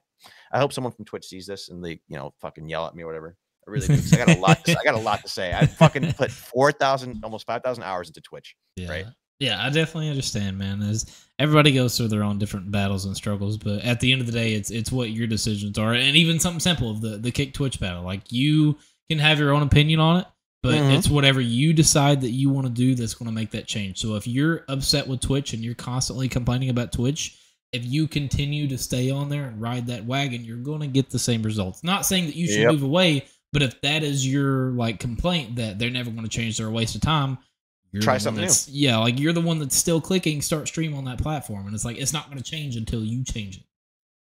i hope someone from twitch sees this and they you know fucking yell at me or whatever I really do. I got a lot. To, I got a lot to say. I fucking put four thousand, almost five thousand hours into Twitch. yeah right. Yeah i definitely understand man as everybody goes through their own different battles and struggles but at the end of the day it's it's what your decisions are and even something simple of the the kick twitch battle like you can have your own opinion on it but Mhm. it's whatever you decide that you want to do that's going to make that change. So if you're upset with Twitch and you're constantly complaining about Twitch, if you continue to stay on there and ride that wagon, you're going to get the same results. Not saying that you should Yep. move away, but if that is your like complaint that they're never going to change, they're a waste of time. You're Try something new. Yeah, like you're the one that's still clicking start stream on that platform, and it's like it's not going to change until you change it.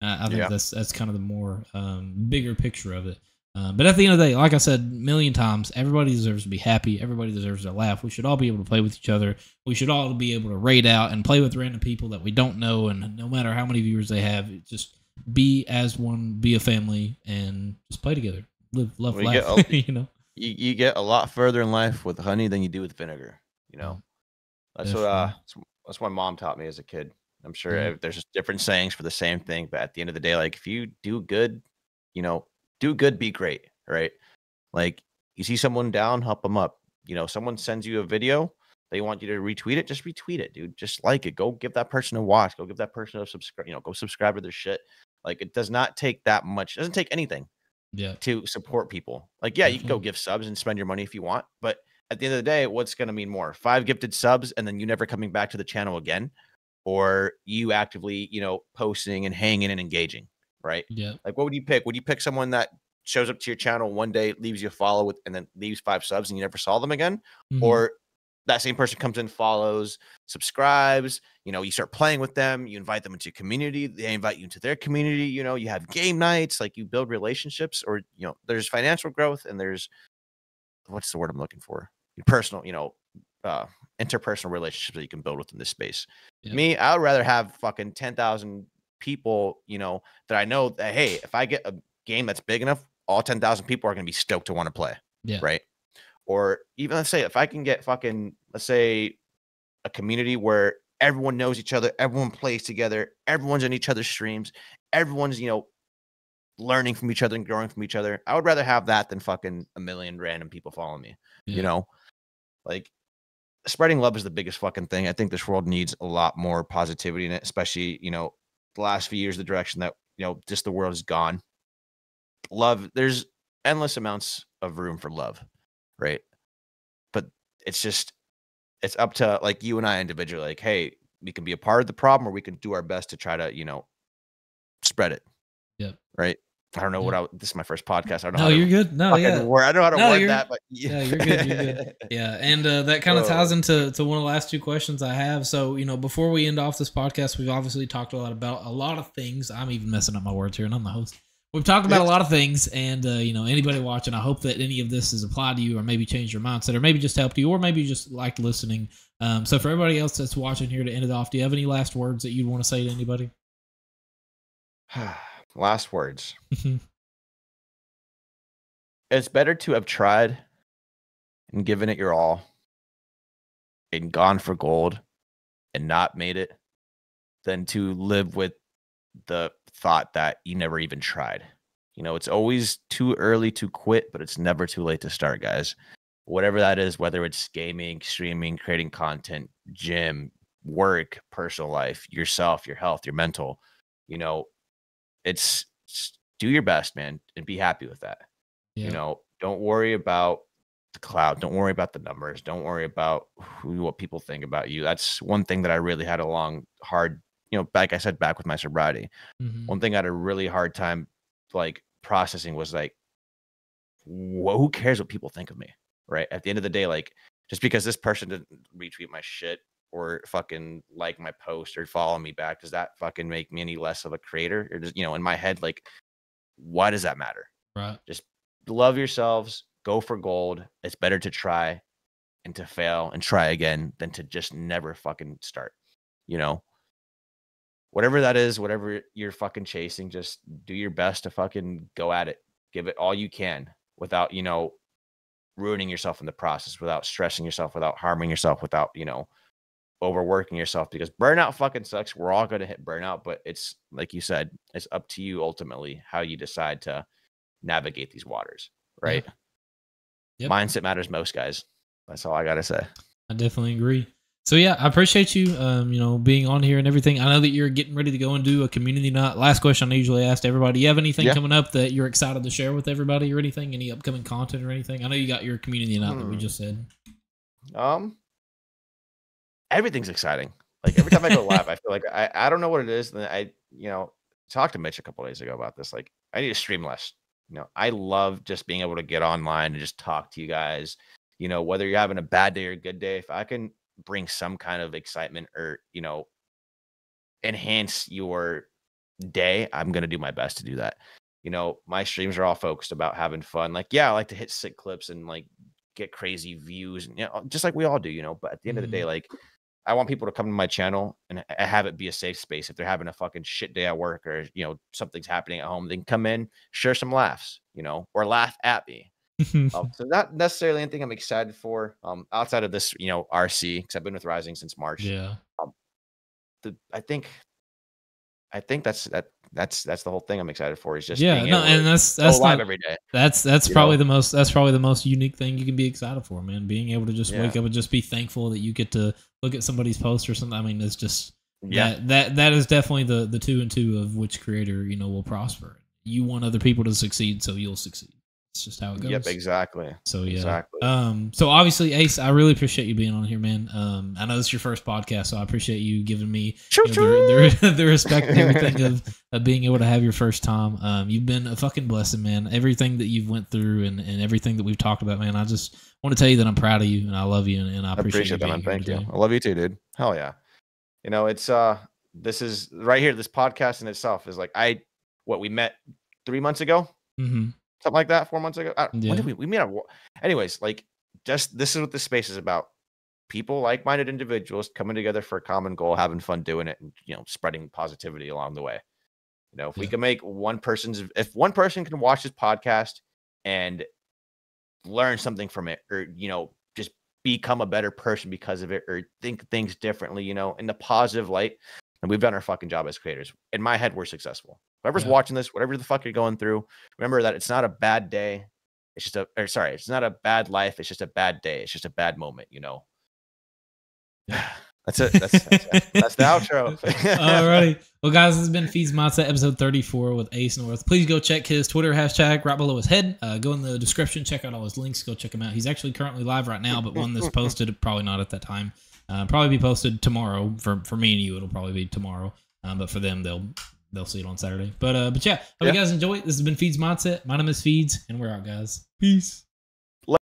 Uh, I think Yeah. that's that's kind of the more um, bigger picture of it. Uh, but at the end of the day, like I said a million times, everybody deserves to be happy. Everybody deserves to laugh. We should all be able to play with each other. We should all be able to raid out and play with random people that we don't know. And no matter how many viewers they have, just be as one, be a family, and just play together. Live, love, We laugh. get a- you know, You, you get a lot further in life with honey than you do with vinegar. You know, that's what uh, that's, that's what my mom taught me as a kid. I'm sure Yeah. uh, there's just different sayings for the same thing, but at the end of the day, like if you do good, you know, do good, be great, right? Like you see someone down, help them up. You know, someone sends you a video, they want you to retweet it, just retweet it, dude. Just like it. Go give that person a watch. Go give that person a subscribe. You know, go subscribe to their shit. Like it does not take that much. It doesn't take anything yeah, to support people. Like, yeah, you can go give subs and spend your money if you want, but at the end of the day, what's going to mean more? Five gifted subs and then you never coming back to the channel again, or you actively, you know, posting and hanging and engaging, right? yeah, Like, what would you pick? Would you pick someone that shows up to your channel one day, leaves you a follow with, and then leaves five subs and you never saw them again, Mhm. or that same person comes in, follows, subscribes, you know, you start playing with them, you invite them into your community, they invite you into their community, you know, you have game nights, like you build relationships, or you know, there's financial growth and there's what's the word I'm looking for? Personal, you know, uh interpersonal relationships that you can build within this space. Yeah. Me, I would rather have fucking ten thousand people, you know, that I know that hey, if I get a game that's big enough, all ten thousand people are gonna be stoked to want to play yeah, right? Or even let's say if I can get fucking let's say a community where everyone knows each other, everyone plays together, everyone's in each other's streams, everyone's you know learning from each other and growing from each other. I would rather have that than fucking a million random people following me. Yeah. You know, like spreading love is the biggest fucking thing. I think this world needs a lot more positivity in it, especially you know the last few years, the direction that you know just the world is gone. Love, there's endless amounts of room for love, right? But it's just it's up to like you and I individually, like, hey, we can be a part of the problem or we can do our best to try to, you know, spread it. Yeah. Right. I don't know what I this is my first podcast. I don't know No, you're good. No, yeah. word. I don't know how to No, word that, but Yeah, you're good, you're good. Yeah, and uh, that kind of ties into to one of the last two questions I have. So, you know, before we end off this podcast, we've obviously talked a lot about a lot of things. I'm even messing up my words here, and I'm the host. We've talked about a lot of things, and uh, you know, anybody watching, I hope that any of this has applied to you, or maybe changed your mindset, or maybe just helped you, or maybe you just liked listening. Um, so, for everybody else that's watching here to end it off, do you have any last words that you'd want to say to anybody? Last words. Mm-hmm. It's better to have tried and given it your all and gone for gold and not made it than to live with the thought that you never even tried. You know, it's always too early to quit, but it's never too late to start, guys. Whatever that is, whether it's gaming, streaming, creating content, gym, work, personal life, yourself, your health, your mental, you know, it's s- do your best, man, and be happy with that. Yeah. You know, don't worry about the cloud. Don't worry about the numbers. Don't worry about who, what people think about you. That's one thing that I really had a long, hard, you know, like I said, back with my sobriety. Mhm. One thing I had a really hard time like processing was like, wh- who cares what people think of me? Right. At the end of the day, like, just because this person didn't retweet my shit or fucking like my post or follow me back, does that fucking make me any less of a creator? Or just you know, in my head, like, why does that matter? Right. Just love yourselves, go for gold. It's better to try and to fail and try again than to just never fucking start. You know, whatever that is, whatever you're fucking chasing, just do your best to fucking go at it. Give it all you can without, you know, ruining yourself in the process, without stressing yourself, without harming yourself, without, you know, overworking yourself because burnout fucking sucks. We're all going to hit burnout, but it's like you said, it's up to you ultimately how you decide to navigate these waters, right? Yep. Mindset matters most, guys. That's all I got to say. I definitely agree. So yeah, I appreciate you, um, you know, being on here and everything. I know that you're getting ready to go and do a community night. Last question I usually ask everybody: Do you have anything Yeah. coming up that you're excited to share with everybody, or anything? Any upcoming content or anything? I know you got your community night that we Hmm. just said. Um, everything's exciting. Like every time I go live, I feel like I, I don't know what it is. And I, you know, talked to Mitch a couple days ago about this. Like I need to stream less. You know, I love just being able to get online and just talk to you guys. You know, whether you're having a bad day or a good day, if I can bring some kind of excitement or you know, enhance your day, I'm gonna do my best to do that. You know, my streams are all focused about having fun. Like, yeah, I like to hit sick clips and like get crazy views, and you know, just like we all do. You know, but at the end of the day, mm-hmm. like I want people to come to my channel and have it be a safe space. If they're having a fucking shit day at work or you know something's happening at home, they can come in, share some laughs, you know, or laugh at me. Um, so not necessarily anything I'm excited for. Um, outside of this, you know, RC because I've been with Rising since March. yeah. Um, The, I think, I think that's that that's that's the whole thing I'm excited for is just yeah, being no, and that's that's live not, every day. that's that's you probably know? the most that's probably the most unique thing you can be excited for, man. Being able to just wake up and just be thankful that you get to look at somebody's post or something. I mean, it's just Yeah, that that that is definitely the the two and two of which creator you know will prosper. You want other people to succeed, so you'll succeed. It's just how it goes. yep, exactly. So yeah. Exactly. Um. So obviously, Ace, I really appreciate you being on here, man. Um. I know this is your first podcast, so I appreciate you giving me you know, the, the, the respect and everything of, of being able to have your first time. Um. You've been a fucking blessing, man. Everything that you've went through and, and everything that we've talked about, man. I just want to tell you that I'm proud of you and I love you and, and I I appreciate, appreciate you that, man. Thank you. today. I love you too, dude. Hell yeah. You know, it's uh this is right here, this podcast in itself is like I what we met three months ago, Mm-hmm. Something like that, four months ago. I, Yeah. When did we we wa- Anyways, like just this is what this space is about. People, like-minded individuals coming together for a common goal, having fun doing it, and you know, spreading positivity along the way. You know, if we can make one person's if one person can watch this podcast and learn something from it, or you know, just become a better person because of it, or think things differently, you know, in the positive light, and we've done our fucking job as creators. In my head, we're successful. Whoever's Yeah. watching this, whatever the fuck you're going through, remember that it's not a bad day. It's just a, or sorry, it's not a bad life. It's just a bad day. It's just a bad moment, you know. That's it. That's, that's, that's the outro. Alrighty. Well, guys, this has been Feeds Mindset episode 34 with Ace North. Please go check his Twitter hashtag right below his head. Uh, go in the description, check out all his links. Go check him out. He's actually currently live right now, but one that's posted, probably not at that time. Uh, probably be posted tomorrow. For for me and you, it'll probably be tomorrow. Um, but for them, they'll they'll see it on Saturday. But uh, but yeah, hope Yeah. you guys enjoy it. This has been Feeds Mindset. My name is Feeds, and we're out, guys. Peace.